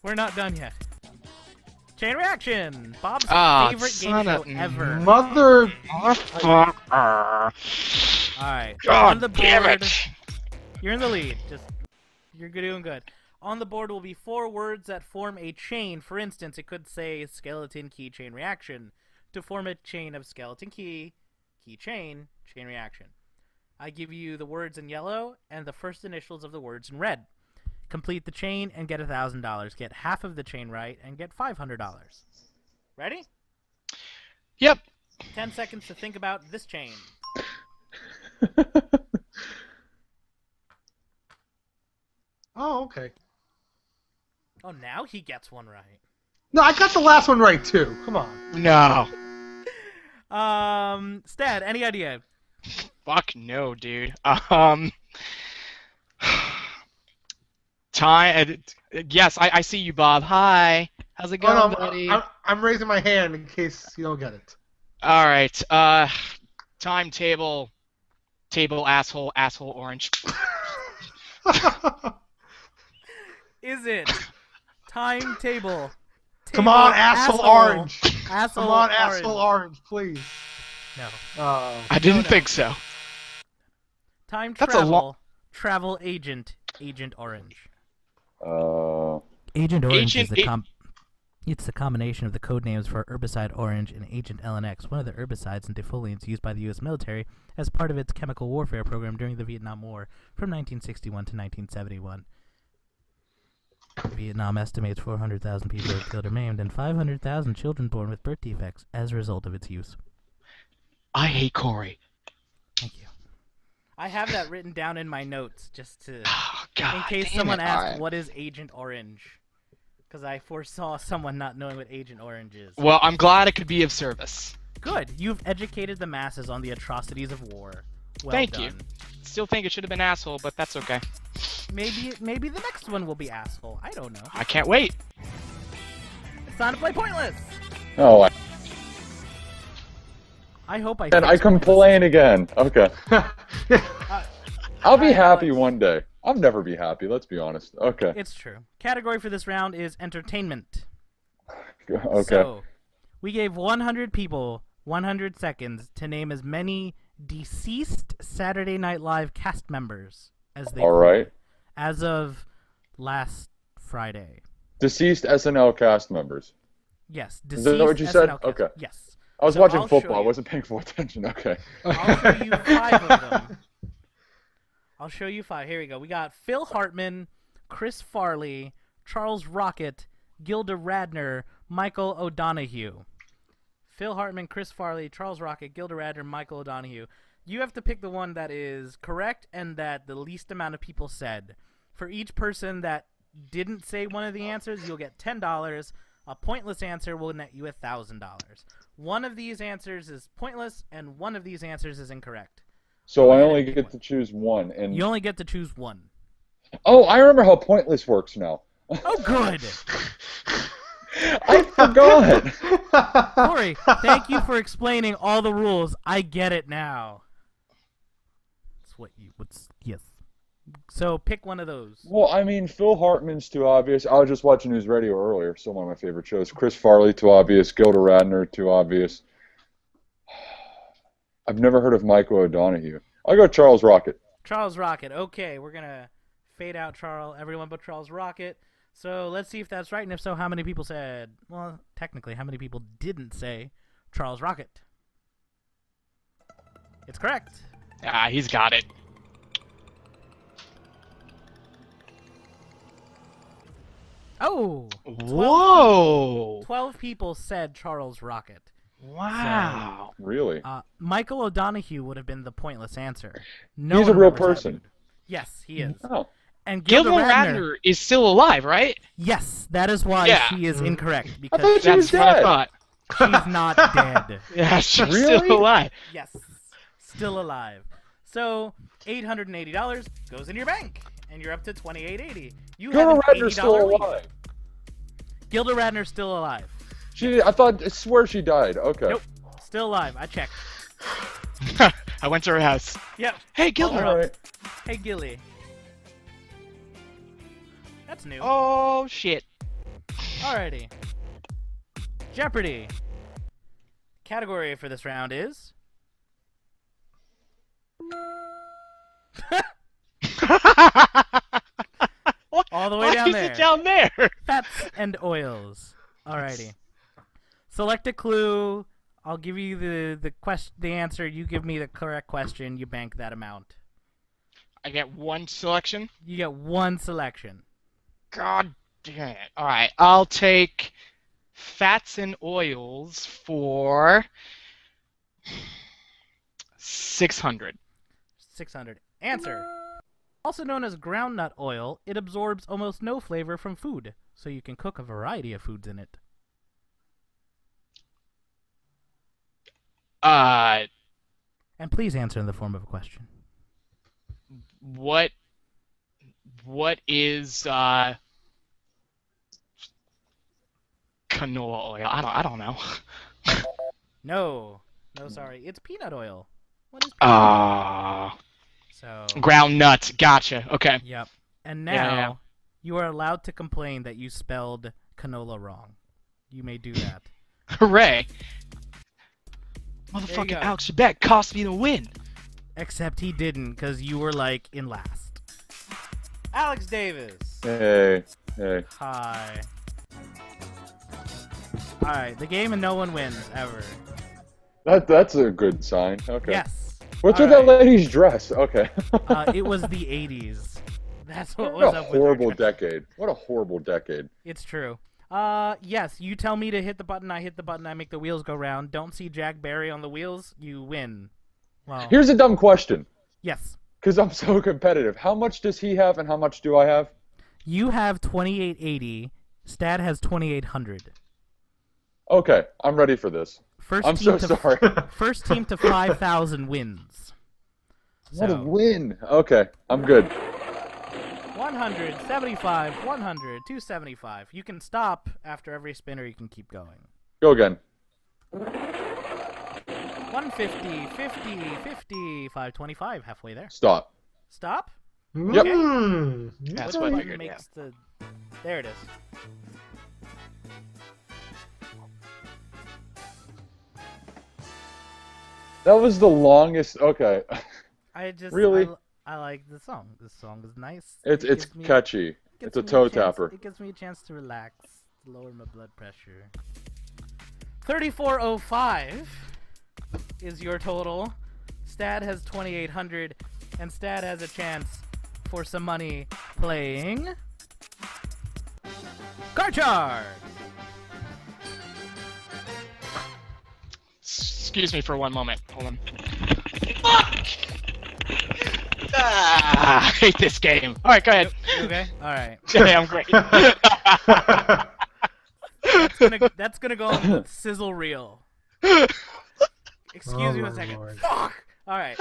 We're not done yet. Chain reaction. Bob's Ah, favorite son game show of- ever. Mother. All right. God On the board, damn it! You're in the lead. Just you're doing good. On the board will be four words that form a chain. For instance, it could say skeleton key chain reaction to form a chain of skeleton key, key chain, chain reaction. I give you the words in yellow and the first initials of the words in red. Complete the chain and get a thousand dollars. Get half of the chain right and get five hundred dollars. Ready? Yep. Ten seconds to think about this chain. Oh, okay. Oh, now he gets one right. No, I got the last one right too. Come on. No. Um, Stad, any idea? Fuck no, dude. Um. Time. Uh, yes, I, I see you, Bob. Hi. How's it Oh, going, no, buddy? I'm, I'm raising my hand in case you don't get it. All right. Uh, timetable. Table asshole asshole orange. Is it timetable? Come on, asshole orange. Asshole Come on, orange. asshole orange, please. No. Oh. I didn't No, no. think so. Time That's a travel. lo- travel agent. Agent Orange. Uh, Agent Orange Agent is the A- com- It's the combination of the code names for herbicide Orange and Agent LNX, one of the herbicides and defoliants used by the U.S. military as part of its chemical warfare program during the Vietnam War from 1961 to 1971. Vietnam estimates 400,000 people are killed or maimed and 500,000 children born with birth defects as a result of its use. I hate Cory. Thank you. I have that written down in my notes just to Oh, God. in case someone it. asks Alright. what is Agent Orange, because I foresaw someone not knowing what Agent Orange is. Well, I'm glad I could be of service. Good, you've educated the masses on the atrocities of war. Well Thank done. you. Still think it should have been asshole, but that's okay. Maybe maybe the next one will be asshole. I don't know. I can't wait. It's time to play pointless. oh, I- I hope I. and I fixed Pointless. complain again. Okay, Uh, I'll be Alright, happy Alex. one day. I'll never be happy. Let's be honest. Okay, it's true. Category for this round is entertainment. okay. So, we gave 100 people 100 seconds to name as many deceased Saturday Night Live cast members as they All right. as of last Friday. Deceased SNL cast members. Yes, Is that what you said? Cast- Okay. Yes. I was So watching I'll football. I wasn't paying full attention. Okay. I'll show you five of them. I'll show you five. Here we go. We got Phil Hartman, Chris Farley, Charles Rocket, Gilda Radner, Michael O'Donoghue. Phil Hartman, Chris Farley, Charles Rocket, Gilda Radner, Michael O'Donoghue. You have to pick the one that is correct and that the least amount of people said. For each person that didn't say one of the answers, you'll get ten dollars. A pointless answer will net you a thousand dollars. One of these answers is pointless, and one of these answers is incorrect. So I only get one. to choose one. And You only get to choose one. oh, I remember how pointless works now. Oh, good. I forgot. Cory, thank you for explaining all the rules. I get it now. That's what you. What's yes. So pick one of those. Well, I mean, Phil Hartman's too obvious. I was just watching News Radio earlier. Still one of my favorite shows. Chris Farley, too obvious. Gilda Radner, too obvious. I've never heard of Michael O'Donoghue. I'll go Charles Rocket. Charles Rocket. Okay, we're gonna fade out Charles. Everyone but Charles Rocket. So let's see if that's right, and if so, how many people said? Well, technically, how many people didn't say Charles Rocket? It's correct. Ah, he's got it. Oh, Whoa! 12 people said Charles Rocket. Wow. Really? Uh, Michael O'Donoghue would have been the pointless answer. No He's a real remembers that person. dude. Yes, he is. Oh. And Gilda, Gilda Radner. Radner is still alive, right? Yes, that is why Yeah. she is mm. incorrect I because thought she was That's what I dead. thought. she's not dead. Yeah, she's Really? still alive. Yes, still alive. So eight hundred and eighty dollars goes in your bank, and you're up to twenty eight eighty. You have Gilda an eighty Radner's still lead. alive. Gilda Radner's still alive. She, I thought, I swear she died. Okay. Nope, still alive. I checked. I went to her house. Yep. Hey, Gilda. All right. Hey Gilly. That's new. Oh shit. Alrighty. Jeopardy. Category for this round is all the way Why down is there. it down there? Fats and oils. Alrighty. Select a clue. I'll give you the the quest the answer. You give me the correct question. You bank that amount. I get one selection. You get one selection. God damn it. All right, I'll take fats and oils for 600. 600. Answer. Also known as groundnut oil, it absorbs almost no flavor from food, so you can cook a variety of foods in it. Uh, And please answer in the form of a question. what what is uh canola oil? I don't I don't know. No. No, sorry. It's peanut oil. What is peanut Ah, So, ground nuts. Gotcha. Okay. yep. And now, Yeah, yeah. you are allowed to complain that you spelled canola wrong. You may do that. Hooray. go. Motherfucking Alex Trebek cost me the win. Except he didn't, because you were, like, in last. Alex Davis. Hey, hey. Hi. Alright, the game and no one wins, ever. That that's a good sign. Okay. Yes. What's All with that lady's dress? Okay. Uh, it was the 80s. That's what was what a up horrible decade. What a horrible decade. It's true. Uh, yes, you tell me to hit the button, I hit the button, I make the wheels go round. Don't see Jack Barry on the wheels, you win. Well, Here's a dumb question, yes. because I'm so competitive. How much does he have, and how much do I have? You have 2880. Stad has 2800. Okay, I'm ready for this. First I'm team so to sorry. first team to 5000 wins. what a win. Okay, I'm good. 100, 75, 100, 275. You can stop after every spin or you can keep going. Go again. 150, 50, 50, 525, halfway there. Stop. Stop. Yep. Mm. That's What what I button figured, yeah. makes the... There it is. That was the longest. Okay. I just Really? I, I like the song. This song is nice. It's It it's gives me- catchy. It's a toe chance- tapper. It gives me a chance to relax, to lower my blood pressure. 3405 is your total. Stad has 2800 and Stad has a chance for some money playing Card Sharks. Excuse me for one moment. Hold on. Fuck! Ah, I hate this game. All right, go ahead. You okay? All right. Yeah, I'm great. That's gonna that's gonna go on the sizzle reel. Excuse Oh me my one second. lord. Fuck. All right.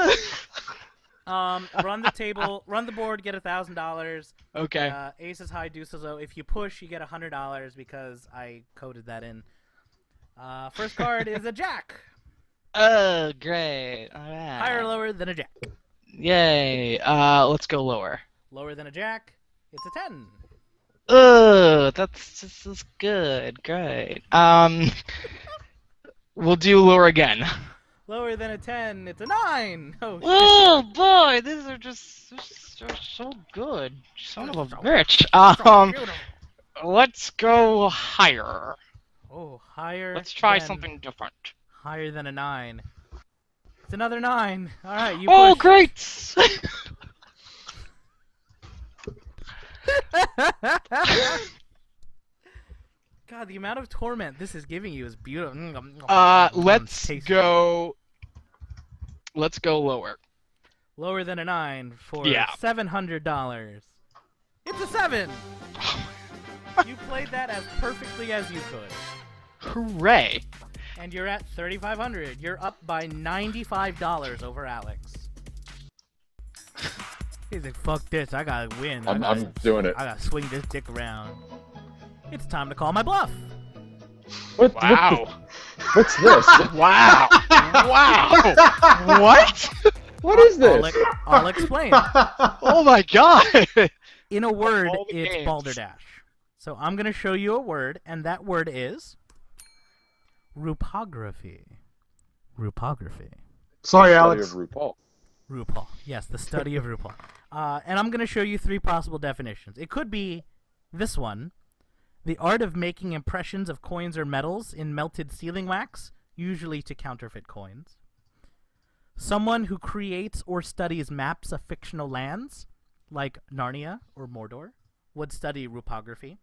Um, run the table, run the board, get a thousand dollars. Okay. Uh, aces high, deuces low. If you push, you get a hundred dollars because I coded that in. Uh, first card is a jack. Oh, great. All right. Higher or lower than a jack. Yay. Uh, let's go lower. Lower than a jack. It's a ten. Oh, that's this is good. Great. Um, we'll do lower again. Lower than a ten. It's a nine. Oh. Oh boy, these are just are so good. Son of a bitch. Um, let's go higher. Oh, higher. Let's try than- something different. Higher than a nine. It's another nine. All right, you. Oh, push. great! God, the amount of torment this is giving you is beautiful. Mm, uh, mm, let's tasty. go. Let's go lower. lower than a nine for Yeah. seven hundred dollars. It's a seven. you played that as perfectly as you could, Hooray! And you're at thirty-five hundred. You're up by ninety-five dollars over Alex. He's like, "Fuck this! I gotta win. I I'm, gotta, I'm doing it. I gotta swing this dick around." It's time to call my bluff. What, Wow! What, what's this? wow! wow! what? what is I'll, this? ex- I'll explain. Oh my god! In a word, it's games. balderdash. So I'm gonna show you a word, and that word is rupography. Rupography. Sorry, Study Alex. of RuPaul. RuPaul. Yes, the study of RuPaul. Uh, and I'm gonna show you three possible definitions. It could be this one: the art of making impressions of coins or metals in melted sealing wax, usually to counterfeit coins. Someone who creates or studies maps of fictional lands, like Narnia or Mordor, would study rupography.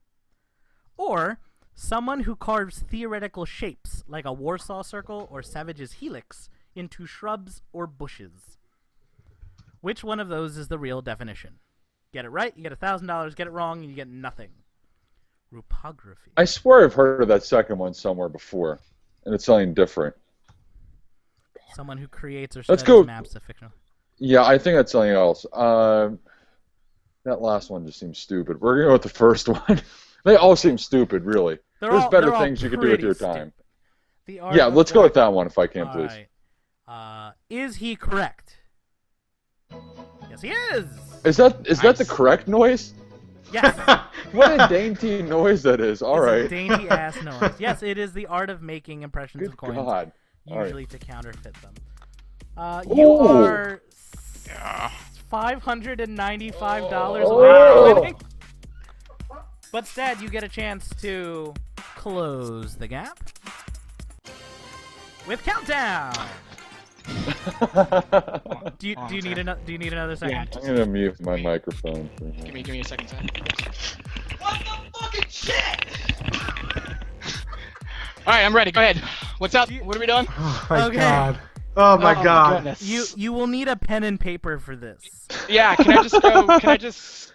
Or someone who carves theoretical shapes, like a Warsaw circle or Savage's helix, into shrubs or bushes. Which one of those is the real definition? Get it right, you get a thousand dollars. Get it wrong, you get nothing. Rupography. I swear I've heard of that second one somewhere before, and it's something different. Someone who creates or Let's go- maps of fictional. Yeah, I think that's something else. Um, that last one just seems stupid. We're gonna go with the first one. they all seem stupid, really. They're There's all- better things you could do with your time. The Yeah, let's go with that one if I can, All please. right. Uh, is he correct? Yes, he is. Is that is that the correct noise? Yes. What a dainty noise that is. All It's a right. dainty ass noise. Yes, it is the art of making impressions Good of coins, God. All right. usually to counterfeit them. Uh, you Ooh. are five hundred and ninety-five dollars Oh. away. But instead, you get a chance to close the gap with countdown. Do you, do you need another? Do you need another second? Yeah. I'm gonna mute my microphone. For Give me, give me a second, Sam. What the fucking shit? All right, I'm ready. Go ahead. What's up? What are we doing? Oh my Okay. god. Oh, oh my god. goodness. You you will need a pen and paper for this. Yeah. Can I just go? Can I just?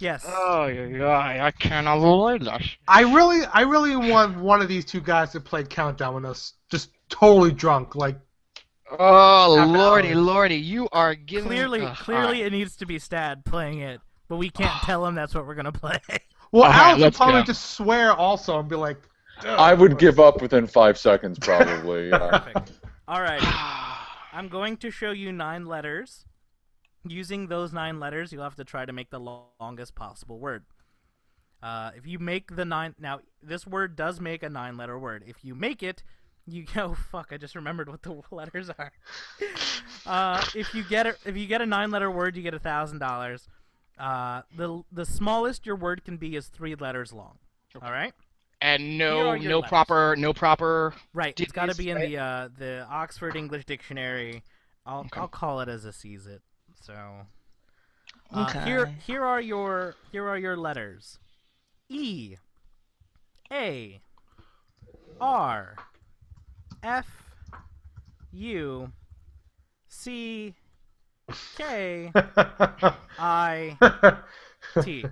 Yes. Oh yeah, I cannot believe that. I really, I really want one of these two guys to play Countdown with us, just totally drunk. Like, Oh lordy, hour. lordy, you are giving. clearly, Ugh, clearly, alright. it needs to be Stad playing it, but we can't tell him that's what we're gonna play. well, Alright, Alex would let's probably go. just swear also and be like, I would give up within five seconds, probably. Yeah. Perfect. All right. I'm going to show you nine letters. Using those nine letters, you'll have to try to make the longest possible word. Uh, if you make the nine, now this word does make a nine-letter word. If you make it, you oh fuck! I just remembered what the letters are. uh, if you get it, if you get a nine-letter word, you get a thousand dollars. Uh, the the smallest your word can be is three letters long. All right. and no, no letters. proper, no proper. Right. It's got to be in right? the uh, the Oxford English Dictionary. I'll Okay. I'll call it as a sees it. So uh, Okay. here here are your here are your letters. E A R F U C K I T.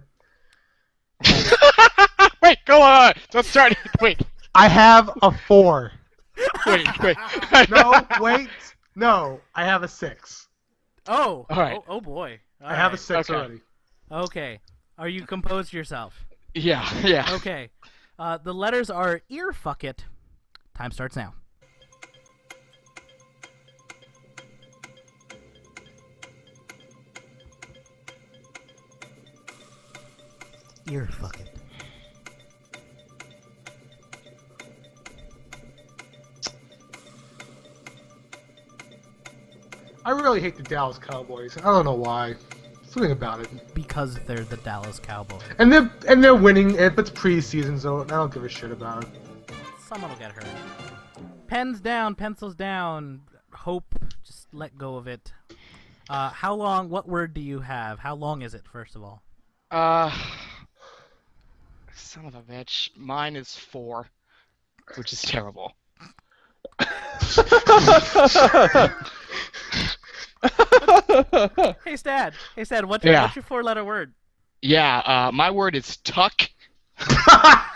wait, go on. Don't start. Wait, I have a four. wait, wait. No, wait, no, I have a six. Oh. All right. Oh, oh boy. All I have a right. six Okay. already. Okay. Are you composed yourself? Yeah, yeah. Okay. Uh, the letters are ear fuck it. Time starts now. Ear fuck it. I really hate the Dallas Cowboys. I don't know why. Something about it. Because they're the Dallas Cowboys. And they're and they're winning if it's preseason, so I don't give a shit about it. Someone will get hurt. Pens down, pencils down. Hope, just let go of it. Uh, how long? What word do you have? How long is it? First of all, Uh, son of a bitch. Mine is four, which is terrible. hey Stad, hey Stad, what's, Yeah. what's your four-letter word? Yeah, uh, my word is tuck.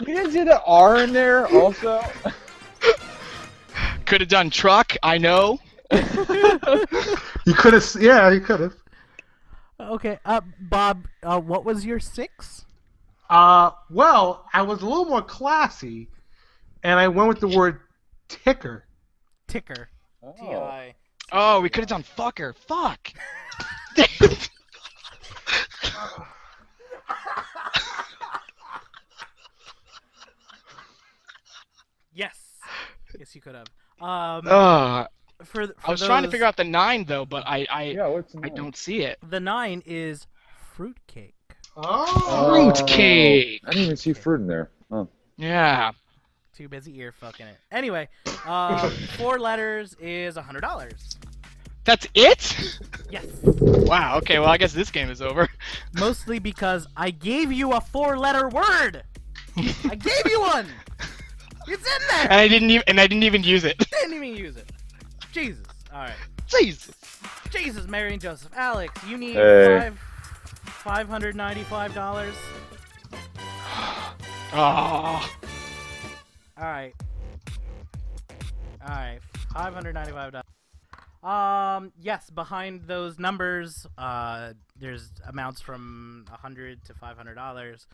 You didn't see the R in there also? Could have done truck, I know. You could have, yeah, you could have. Okay, uh, Bob, uh, what was your six? Uh, well, I was a little more classy, and I went with the word ticker. Ticker. Oh. T-I. Oh, we could have done fucker. Fuck. Yes. Yes, you could have. Um, uh, for, for I was trying to figure out the nine though, but I I, Yeah, I don't see it. The nine is fruitcake. Oh. Fruitcake. I didn't even see fruit in there. Oh. Yeah. Too busy ear fucking it. Anyway, um, four letters is a hundred dollars. That's it? Yes. Wow. Okay. Well, I guess this game is over. Mostly because I gave you a four-letter word. I gave you one. It's in there. And there. I didn't even and I didn't even use it. Didn't even use it. Jesus. All right. Jesus. Jesus, Mary and Joseph. Alex, you need Hey. five five hundred ninety-five dollars. Oh. All right. All right. Five hundred ninety-five dollars. Um. Yes. Behind those numbers, uh, there's amounts from a hundred to five hundred dollars.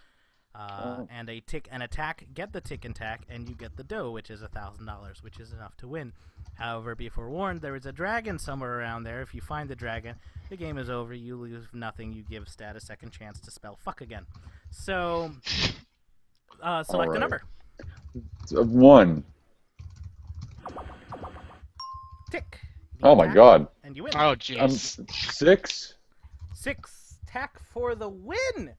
Uh, Oh. and a tick and attack. Get the tick and tack, and you get the dough, which is a thousand dollars, which is enough to win. However, be forewarned, there is a dragon somewhere around there. If you find the dragon, the game is over. You lose nothing. You give Stad a second chance to spell fuck again. So, uh, select a number. It's a one. Tick. Oh my god. And you win. Oh jeez. Um, jeez. six? Six. Tack for the win.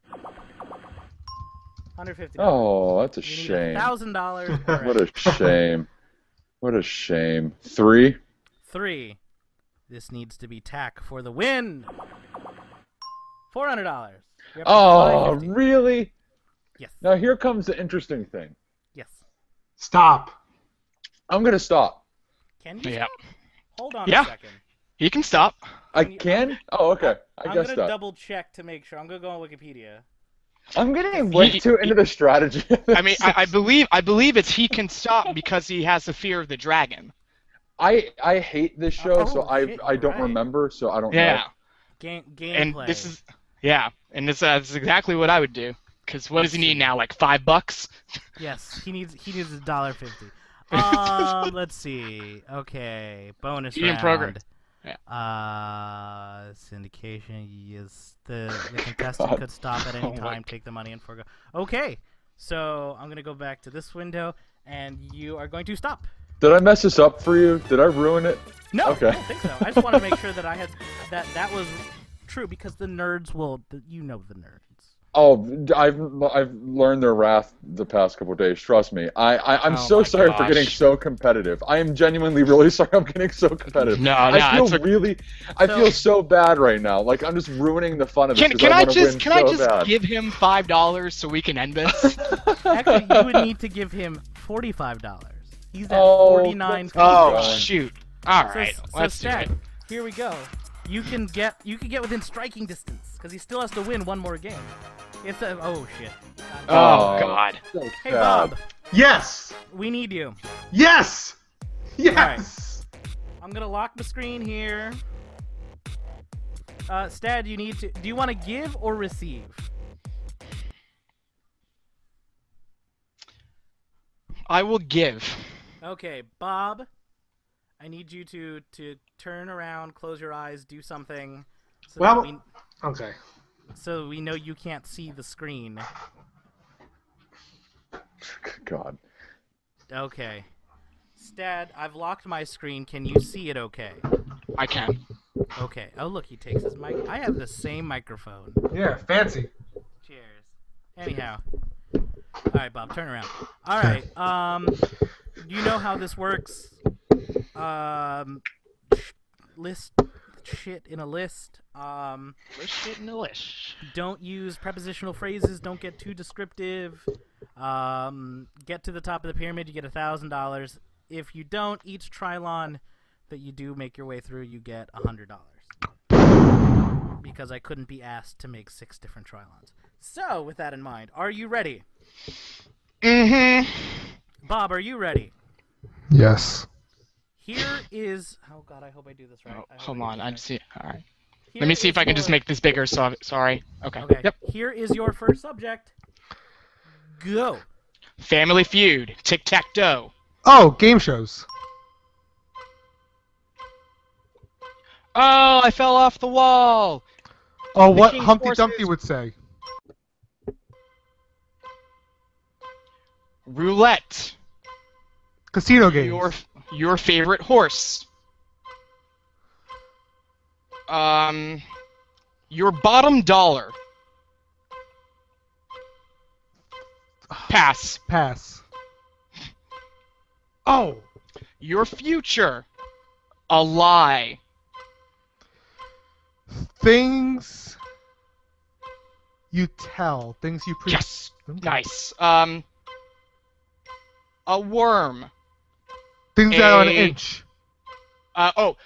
Hundred fifty. Oh, that's a you shame. thousand dollars. What a shame. What a shame. Three? Three. This needs to be tack for the win. Four hundred dollars. Oh, really? Yes. Now here comes the interesting thing. Yes. Stop. I'm gonna stop. Can you? Yeah. stop? Hold on Yeah. a second. He can stop. I Can can? Oh, okay. I I'm guess gonna that. double check to make sure. I'm gonna go on Wikipedia. I'm getting way He- too into the strategy. I mean, I, I believe I believe it's he can stop because he has the fear of the dragon. I I hate this show, so Oh, I shit, I don't right. remember, so I don't Yeah. know. Game And gameplay. this is yeah, and this, uh, this is exactly what I would do. Cause what does he need now? Like five bucks? Yes, he needs he needs a dollar fifty. Um, let's see. Okay, bonus Eating round. program. Yeah. Uh, syndication. Yes, the the contestant God. could stop at any Oh time, take the money, and forego. Okay, so I'm gonna go back to this window, and you are going to stop. Did I mess this up for you? Did I ruin it? No, Okay. I don't think so. I just want to make sure that I had that that was true because the nerds will. You know the nerds. Oh, I've I've learned their wrath the past couple of days. Trust me. I, I I'm Oh so my sorry for getting so competitive. I am genuinely really sorry. I'm getting so competitive. No, I no, feel it's a- really, I So- feel so bad right now. Like I'm just ruining the fun of this. Can, 'cause can I wanna just win can I just bad. give him five dollars so we can end this? Actually, you would need to give him forty-five dollars. He's at Oh, forty-nine. oh shoot! All right, So, let's do Stad, it. here we go. You can get you can get within striking distance because he still has to win one more game. It's a oh shit. Oh, Oh. God! So Hey sad. Bob, Yes. we need you. Yes. Yes. I'm I'm gonna lock the screen here. Uh, Stad, you need to. Do you want to give or receive? I will give. Okay, Bob. I need you to to turn around, close your eyes, do something. So Well- we, Okay. so we know you can't see the screen. God. Okay. Stad, I've locked my screen. Can you see it okay? I can. Okay. Oh, look, he takes his mic. I have the same microphone. Yeah, fancy. Cheers. Anyhow. All right, Bob, turn around. All right. Um, you know how this works. Um, sh- list shit in a list. Um, Let's shit in the list. don't use prepositional phrases. Don't get too descriptive. Um, get to the top of the pyramid, you get a thousand dollars. If you don't, each trilon that you do make your way through, you get a hundred dollars. Because I couldn't be asked to make six different trilons. So, with that in mind, are you ready? Mm-hmm. Bob, are you ready? Yes. Here is. Oh God, I hope I do this right. Oh, hold I on. this I just see. All right. Here Let me see if I can just make this bigger. So sorry. Okay. Okay. Yep. Here is your first subject. Go. Family Feud. Tic Tac Toe. Oh, game shows. Oh, I fell off the wall. Oh, what Machine Humpty Forces. Dumpty would say. Roulette. Casino games. Your your favorite horse. Um, your bottom dollar. Pass. Pass. Oh, Your future. A lie. things you tell. Things you pre. Yes. Okay. Nice. Um, a worm. Things that are an inch. Uh oh.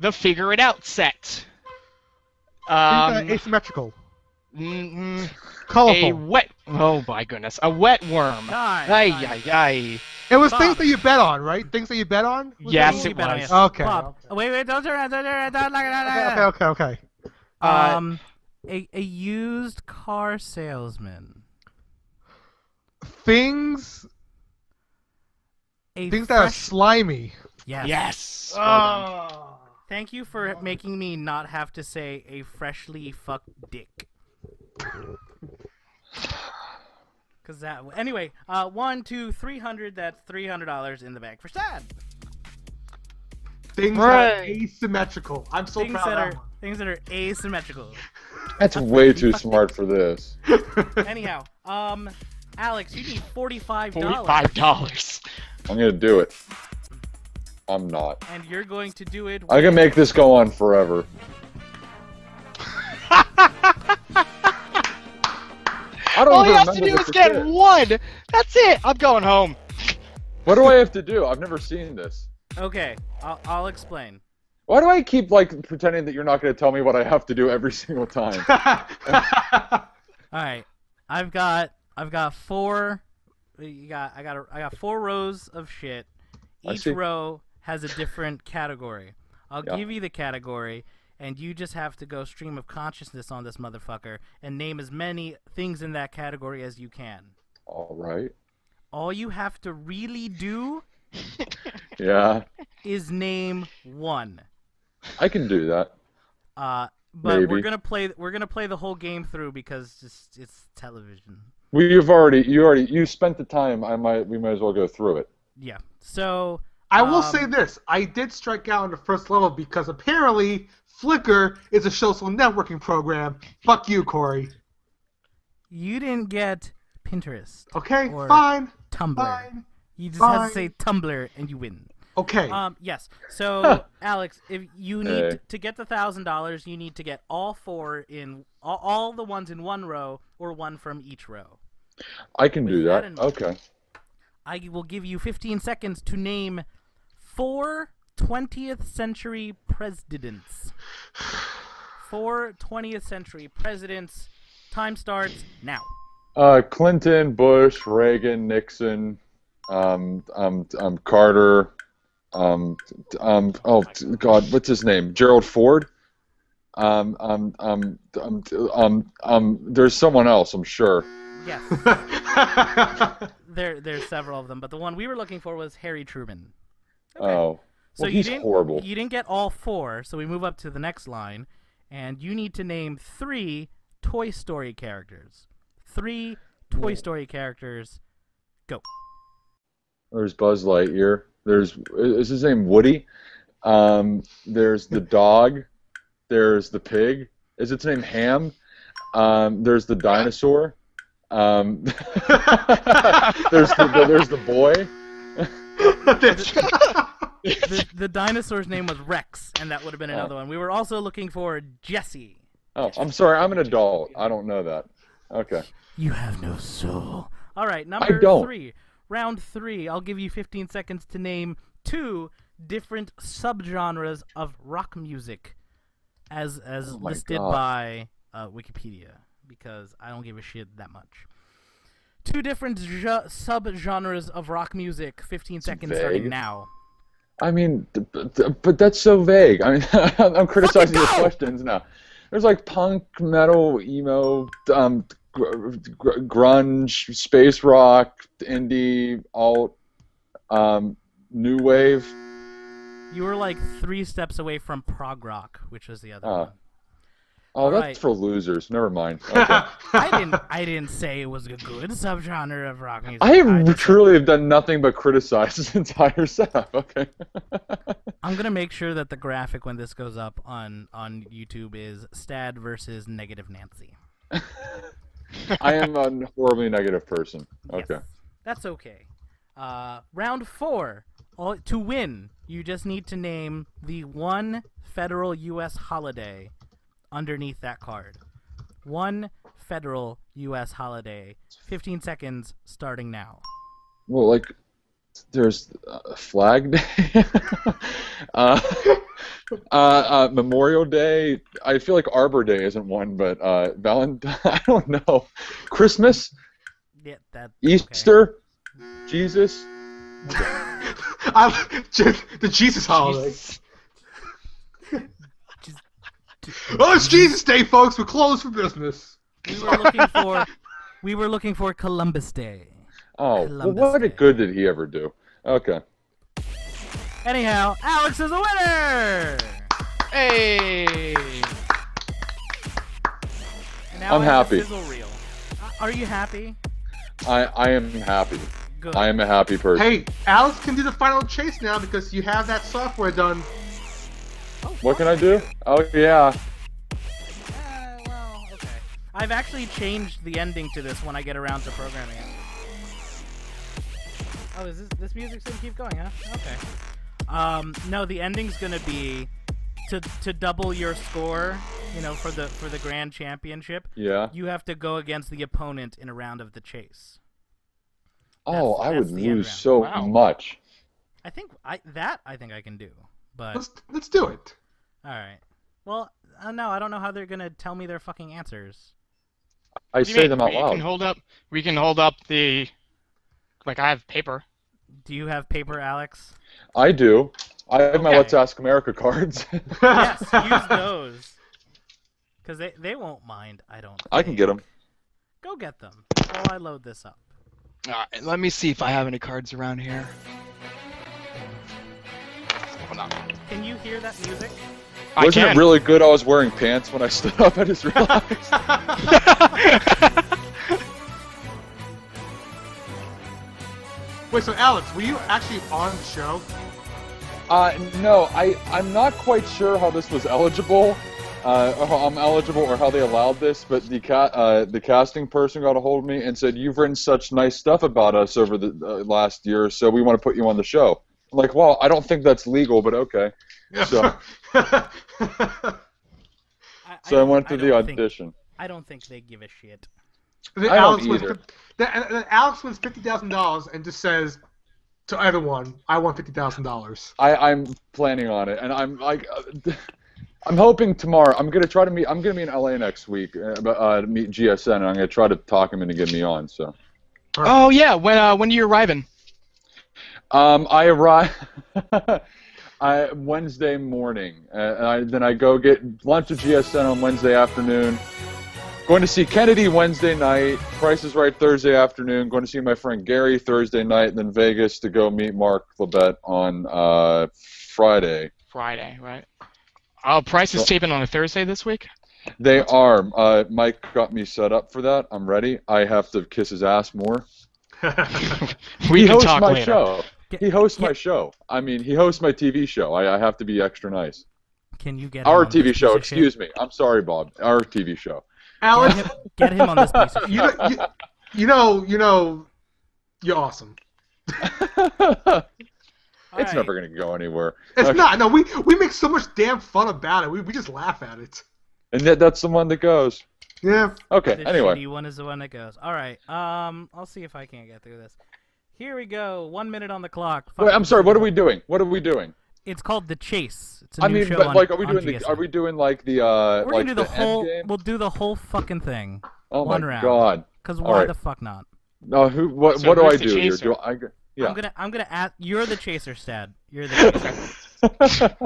The figure it out set. Things that are Um, asymmetrical. mm, a Colorful. wet. Oh my goodness, a wet worm. Time. Ay time. ay ay. it was Bob. things that you bet on, right? Things that you bet on. Was Yes, You it bet on was. it. Okay. Bob. oh, Wait, wait, don't turn around, don't turn around, don't look at Okay, that. okay, okay, okay. Uh, Um, a, a used car salesman. Things, A things that are slimy. yes. Yes. Well. Oh. Thank you for making me not have to say a freshly fucked dick. Cause that anyway, uh, one, two, three hundred. That's three hundred dollars in the bag for Stad. Things that are asymmetrical. I'm so things proud that of are that things that are asymmetrical. That's way too smart for this. Anyhow, um, Alex, you need forty-five dollars, Forty-five dollars. I'm gonna do it. I'm not. and you're going to do it. I can make this go on forever. I don't All you have to do is get shit. one. That's it. I'm going home. What do I have to do? I've never seen this. Okay, I'll, I'll explain. Why do I keep like pretending that you're not going to tell me what I have to do every single time? All right, I've got I've got four. You got I got a, I got four rows of shit. Each row has a different category. I'll Yeah. give you the category, and you just have to go stream of consciousness on this motherfucker and name as many things in that category as you can. All right. All you have to really do Yeah, is name one. I can do that. Uh, but we're gonna play we're gonna play the whole game through because just it's television. We've already, you already, you spent the time. I might, we might as well go through it. Yeah. So I will Um, say this: I did strike out on the first level because apparently Flickr is a social networking program. Fuck you, Cory. you didn't get Pinterest, Okay, Or- fine, Tumblr. fine. You just have to say Tumblr and you win. Okay. Um, yes. So, Alex, if you need Hey. to get the thousand dollars, you need to get all four in all, all the ones in one row or one from each row. I can do that that. Okay. I will give you 15 seconds to name four 20th century presidents. Four 20th century presidents. Time starts now. Uh, Clinton, Bush, Reagan, Nixon, um, um, um, Carter, um, um, oh God, what's his name? Gerald Ford. Um, um, um, um, um, um, there's someone else, I'm sure. Yes, there there's several of them, but the one we were looking for was Harry Truman. Oh, So well, you he's didn't, horrible. You didn't get all four, so we move up to the next line, and you need to name three Toy Story characters. Three Toy Story characters. Go. There's Buzz Lightyear. There's is his name Woody? Um, there's the dog. There's the pig. Is its name Ham? Um, there's the dinosaur. Um, there's the, there's the boy. The, the dinosaur's name was Rex, and that would have been another one. We were also looking for Jesse. Oh, I'm sorry. I'm an adult. I don't know that. Okay. You have no soul. All right, number don't. three. Round three. I'll give you 15 seconds to name two different subgenres of rock music, as as Oh listed God. by uh, Wikipedia, because I don't give a shit that much. Two different ge- subgenres of rock music. 15 seconds starting now. I mean, th- but that's so vague. I mean, I'm criticizing your questions now. There's like punk, metal, emo, um, gr- gr- grunge, space rock, indie, alt, um, new wave. You were like three steps away from prog rock, which was the other Oh. one. Oh, All that's right. for losers. Never mind. Okay. I didn't. I didn't say it was a good subgenre of rock music. I have just said- truly have done nothing but criticize this entire setup. Okay. I'm gonna make sure that the graphic when this goes up on on YouTube is Stad versus Negative Nancy. I am a horribly negative person. Okay. Yes, that's okay. Uh, round four. All, to win, you just need to name the one federal U.S. holiday underneath that card. One federal U.S. holiday. 15 seconds starting now. Well, like, there's uh, Flag Day, uh, uh, uh, Memorial Day. I feel like Arbor Day isn't one, but uh, Valentine. I don't know. Christmas, Yeah, that. okay. Easter, Jesus. I, the Jesus holiday. Jesus. Oh, it's Jesus Day, folks. We're closed for business. We were looking for. We were looking for Columbus Day. Oh, well, what Day. good did he ever do? Okay. Anyhow, Alex is a winner. Hey! Now I'm I have a happy. reel. Uh, Are you happy? I, I am happy. Good. I am a happy person. Hey, Alex can do the final chase now because you have that software done. What can I do? Oh, yeah. Uh, well, okay. I've actually changed the ending to this when I get around to programming it. Oh, is this this music's gonna keep going, huh? Okay. Um, no, the ending's gonna be to to double your score. You know, for the for the grand championship, Yeah. you have to go against the opponent in a round of the chase. Oh, That's- I would lose so Wow. much. I think I that I think I can do, but Let's let's do it. all right. Well, uh, no, I don't know how they're gonna tell me their fucking answers. I What do you say mean? them out we loud. can hold up. We can hold up the. Like I have paper. Do you have paper, Alex? I do. I have my Okay. Let's Ask America cards. yes, use those. Because they, they won't mind, I don't I can get them. Go get them while I load this up. Alright, let me see if I have any cards around here. Hold on. Can you hear that music? I Wasn't can. it really good? I was wearing pants when I stood up. I just realized. Wait, so Alex, were you actually on the show? uh, no, I I'm not quite sure how this was eligible. Uh, or how I'm eligible or how they allowed this, but the ca- uh, the casting person got a hold of me and said you've written such nice stuff about us over the uh, last year, so we want to put you on the show. I'm like, well, I don't think that's legal, but okay. So- I, So I, went I to the don't think- audition. I don't think they give a shit. then I don't Alex wins. either. Then, then Alex wins fifty thousand dollars and just says to everyone, "I want fifty thousand dollars." I, I'm planning on it, and I'm like, uh, I'm hoping tomorrow. I'm gonna try to meet. I'm gonna be in LA next week uh, but, uh, to meet GSN, and I'm gonna try to talk him into getting me on. So, Oh yeah, when uh when are you arriving? Um, I arrive I Wednesday morning, uh, and I, then I go get lunch at GSN on Wednesday afternoon. Going to see Kennedy Wednesday night. Price is Right Thursday afternoon. Going to see my friend Gary Thursday night. And then Vegas to go meet Mark Labbett on uh, Friday. Friday, right? Oh, Price is Well- taping on a Thursday this week. They are. Uh, Mike got me set up for that. I'm ready. I have to kiss his ass more. We he can hosts talk my later. show. Get- He hosts my show. I mean, he hosts my TV show. I, I have to be extra nice. Can you get him Our on TV this show. piece of shit? Excuse me. I'm sorry, Bob. Our TV show. Alex, Get him, get him on this piece of you know, you, you know, you know, you're awesome. it's Alright. never gonna go anywhere. It's Okay. not. No, we we make so much damn fun about it. We, we just laugh at it. And that, that's the one that goes. Yeah. Okay. The Anyway. shitty one is the one that goes. All right. Um, I'll see if I can't get through this. Here we go. One minute on the clock. Wait, I'm sorry. What are we doing? What are we doing? It's called the Chase. It's a I new mean, show but on, like, are we doing the? Are we doing like the? uh We're like gonna do the, end whole. game? We'll do the whole fucking thing. Oh one my round. god. Cause why right. the fuck not? No, who? What? So what do I do here? Do I? g- Yeah. I'm gonna. I'm gonna ask. You're the chaser, Stad. You're the chaser.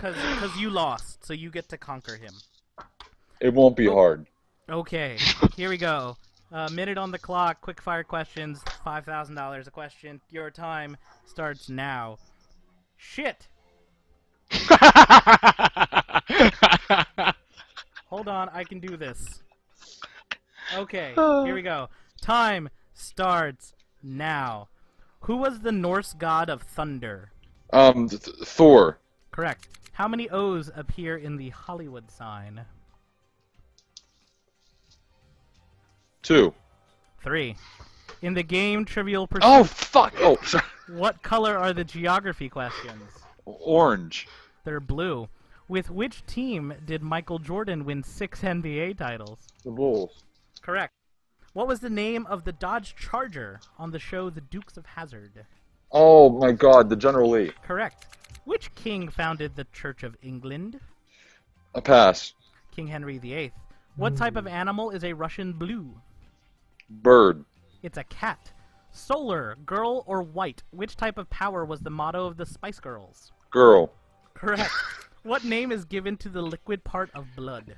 Cause, cause you lost, so you get to conquer him. it won't be Oh. hard. Okay. Here we go. Uh, minute on the clock. Quick fire questions. Five thousand dollars a question. Your time starts now. Shit. Hold on, I can do this. Okay, here we go. Time starts now. Who was the Norse god of thunder? Um, th- th- Thor. Correct. How many O's appear in the Hollywood sign? Two. Three. In the game Trivial Pursuit, Oh fuck! Oh, sorry. what color are the geography questions? Orange. They're blue. With which team did Michael Jordan win six NBA titles? The Bulls. Correct. What was the name of the Dodge Charger on the show The Dukes of Hazzard? Oh my God! The General Lee. Correct. Which king founded the Church of England? A pass. King Henry VIII. What type of animal is a Russian blue? Bird. It's a cat. Solar, girl, or white? Which type of power was the motto of the Spice Girls? Girl. Correct. what name is given to the liquid part of blood?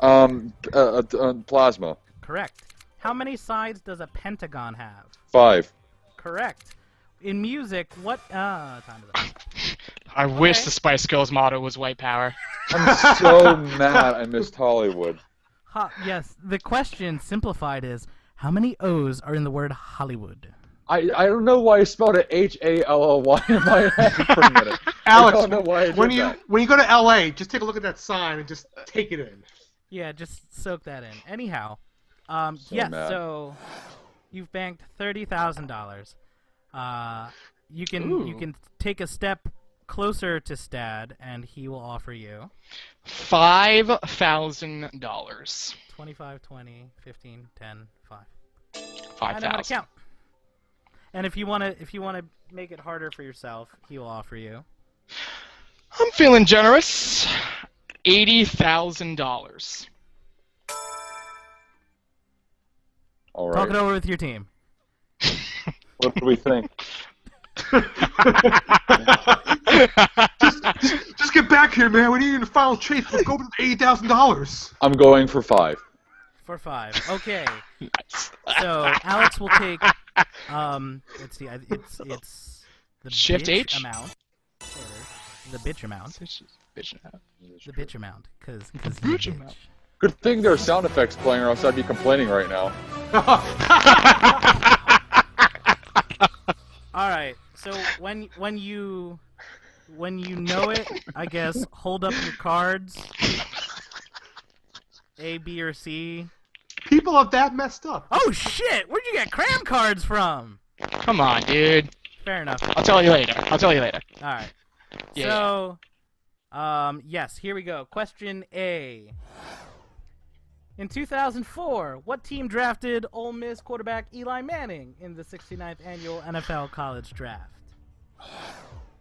Um, uh, uh, uh, plasma. Correct. How many sides does a pentagon have? Five. Correct. In music, what uh time is it? I wish Okay. the Spice Girls motto was white power. I'm so mad I missed Hollywood. Ha, yes, the question simplified is how many O's are in the word Hollywood? I, I don't know why I spelled it H A L L Y in my head for a minute. Alex, I don't know why I when you that. when you go to LA, just take a look at that sign and just take it in. Yeah, just soak that in. Anyhow, um, So yes, mad. so you've banked thirty thousand dollars. Uh, you can you can take a step closer to Stad, and he will offer you Five thousand dollars. 25, 20, 15, 10, 5. Five I know how to thousand. count. And if you want to, if you want to make it harder for yourself, he will offer you. I'm feeling generous. Eighty thousand dollars. All Talk it over with your team. What do we think? just, just get back here, man. We need you in the final chase. Let's go with eighty thousand dollars. I'm going for five. For five. Okay. nice. So Alex will take. Um, let's see. It's it's the Shift bitch H? amount. There. The bitch amount. Bitch, bitch now. The bitch amount. Cause, cause Bitch you amount. Good thing there are sound effects playing, or else I'd be complaining right now. All right. So when when you when you know it, I guess hold up your cards. A, B, or C. People are that messed up. Oh shit! Where'd you get cram cards from? Come on, dude. Fair enough. I'll tell you later. I'll tell you later. All right. Yeah. So, um, yes, here we go. Question A. In 2004, what team drafted Ole Miss quarterback Eli Manning in the 69th annual NFL College Draft?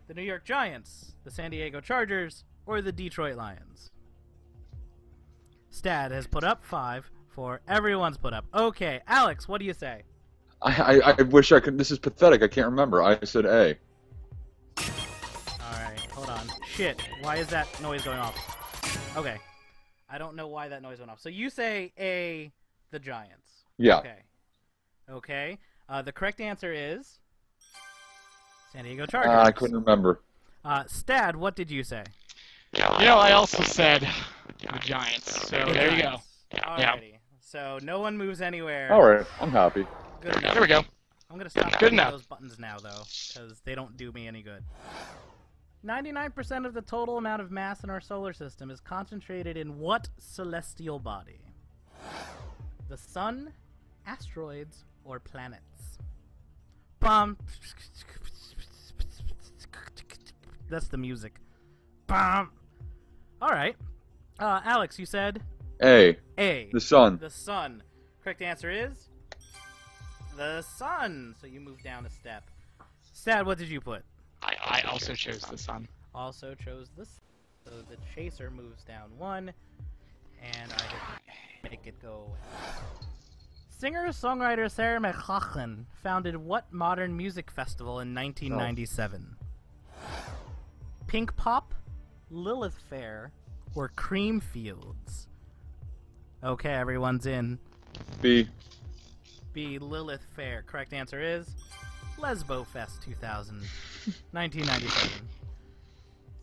The New York Giants, the San Diego Chargers, or the Detroit Lions? Stad has put up five, for everyone's put up. Okay, Alex, what do you say? I, I, I wish I could. This is pathetic. I can't remember. I said A. Alright, hold on. Shit, why is that noise going off? Okay. I don't know why that noise went off. So you say A, the Giants. Yeah. Okay. Okay. Uh, the correct answer is San Diego Chargers. Uh, I couldn't remember. Uh, Stad, what did you say? You know, I also said the Giants. So The there you go. Giants. Alrighty. So no one moves anywhere. All right, I'm happy. Good enough. There we go. I'm gonna stop Good enough. those buttons now, though, because they don't do me any good. 99% of the total amount of mass in our solar system is concentrated in what celestial body? The sun, asteroids, or planets? Bum. That's the music. Bum. All right. Uh, Alex, you said A. A. The sun. The sun. Correct answer is the sun. So you move down a step. Stad, what did you put? I, I also chose the sun. Also chose this. So the chaser moves down one, and I hit make it go away. Singer-songwriter Sarah McLachlan founded what modern music festival in 1997? Pinkpop, Lilith Fair, or Creamfields? Okay, everyone's in. B. B. Lilith Fair. Correct answer is Lesbo Fest 2000, 1997.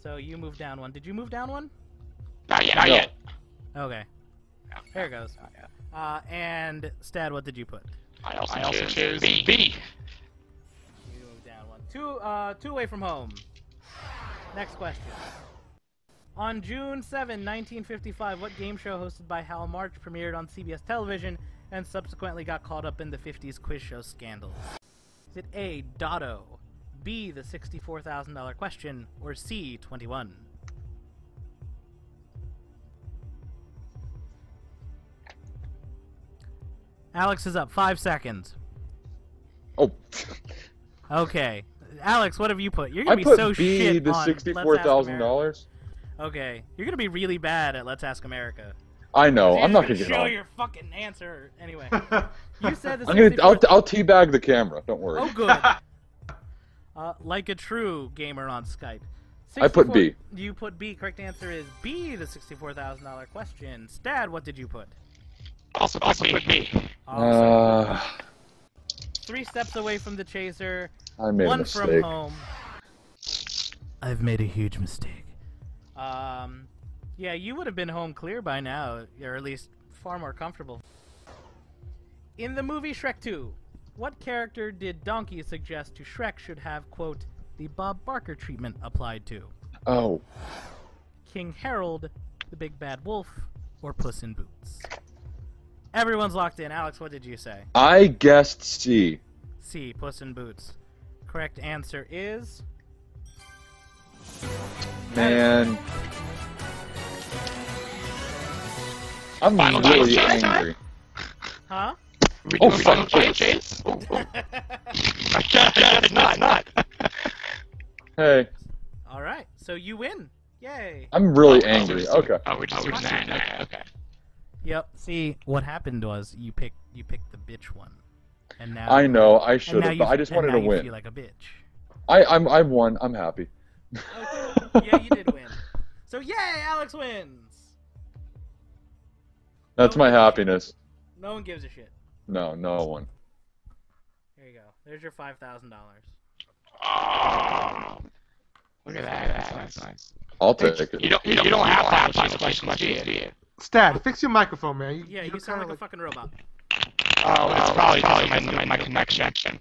So you moved down one. Did you move down one? Not yet. Not No. yet. Okay. There it goes. Uh, and Stad, what did you put? I also, I also chose B. B. You moved down one. Two, uh, two away from home. Next question. On June 7, 1955, what game show hosted by Hal March premiered on CBS television and subsequently got caught up in the 50s quiz show scandal? Is it A. Dotto, B. The $64,000 question, or C. 21? Alex is up. Five seconds. Oh, Okay. Alex, what have you put? You're gonna be put so B. shit The on Let's sixty-four thousand dollars. Okay, you're gonna be really bad at Let's Ask America. I know. I'm not just gonna get show on. your fucking answer anyway. You said the I'm gonna. I'll, I'll teabag the camera. Don't worry. Oh, good. uh, like a true gamer on Skype. I put B. You put B. Correct answer is B. The sixty-four thousand dollar question. Stad, what did you put? Also, also put B. Also, Uh, three steps away from the chaser. I made a one from mistake. home. I've made a huge mistake. Um, yeah, you would have been home clear by now, or at least far more comfortable. In the movie Shrek 2, what character did Donkey suggest to Shrek should have, quote, the Bob Barker treatment applied to? Oh, King Harold, the Big Bad Wolf, or Puss in Boots? Everyone's locked in. Alex, what did you say? I guessed C. C. Puss in Boots. Correct answer is Man, I'm Final really choice, Chase? angry. Huh? We Oh, doing fuck, final Chase. chase? Oh, oh. I guess it's not, not. Hey, All right, so you win. Yay. I'm really Oh, angry. we're Okay. Oh, we're just, we're just okay, okay, okay. Yep. See, what happened was you picked you picked the bitch one, and now I know. I should have, but I just and wanted now to you win. Feel like a bitch. I, I'm, I won. I'm happy. Okay. yeah, you did win. So yay, Alex wins. That's my happiness. No one gives a shit. No, no one. Here you go. There's your five thousand dollars. Oh, look at that. That's nice. I'll take it. You don't, you, you don't have to have final question, do you? Do you? Stad, fix your microphone, man. You, Yeah, you look sound kinda like a fucking robot. Oh, it's probably probably my, my connection.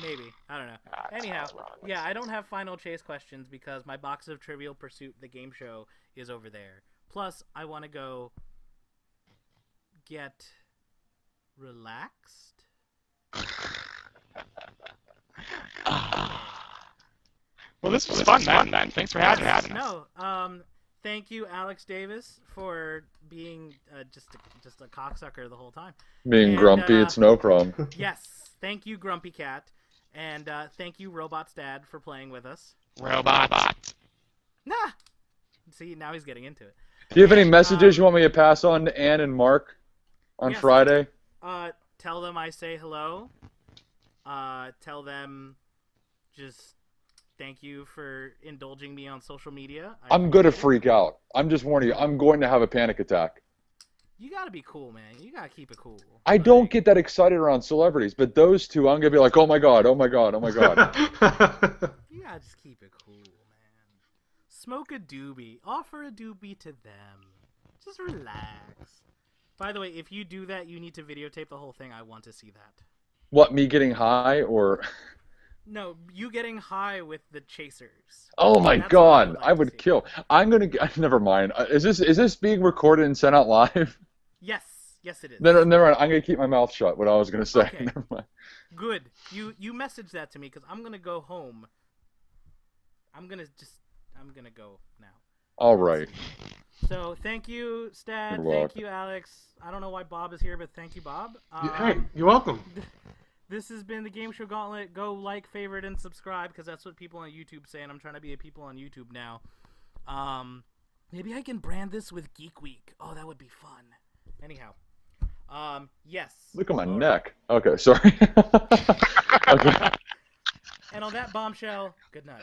Maybe. I don't know. Ah, Anyhow, yeah, I don't have final chase questions because my box of Trivial Pursuit, the game show, is over there. Plus, I want to go get relaxed. Well, this was fun, man. man. Thanks for having, having us. No, um, thank you, Alex Davis, for being uh, just a, just a cocksucker the whole time. Being And, grumpy, uh, it's no problem. Yes, thank you, Grumpy Cat, and uh, thank you, Robot Stad, for playing with us. Robot. Nah. See, now he's getting into it. Do you have any messages you want me to pass on to Ann and Mark on Yes. Friday? Uh, tell them I say hello. Uh, tell them just thank you for indulging me on social media. I I'm gonna freak out. I'm just warning you. I'm going to have a panic attack. You gotta be cool, man. You gotta keep it cool. I don't get that excited around celebrities, but those two, I'm gonna be like, oh my god, oh my god, oh my god. You gotta just keep it cool, man. Smoke a doobie. Offer a doobie to them. Just relax. By the way, if you do that, you need to videotape the whole thing. I want to see that. what? Me getting high or? No, you getting high with the chasers. Oh my That's what I god, like I would see. kill. I'm gonna. Never mind. Uh, Is this is this being recorded and sent out live? Yes, yes, it is. Never, never mind. I'm gonna keep my mouth shut. What I was gonna say. Okay. Never mind. Good. You you message that to me because I'm gonna go home. I'm gonna just I'm gonna go now. All right. So thank you, Stad. You're Thank welcome. you, Alex. I don't know why Bob is here, but thank you, Bob. Um, hey, you're welcome. This has been the Game Show Gauntlet. Go like, favorite, and subscribe because that's what people on YouTube say, and I'm trying to be a people on YouTube now. Um, maybe I can brand this with Geek Week. Oh, that would be fun. Anyhow, um, yes. Look at my All right. neck. Okay, sorry. okay. And on that bombshell, good night.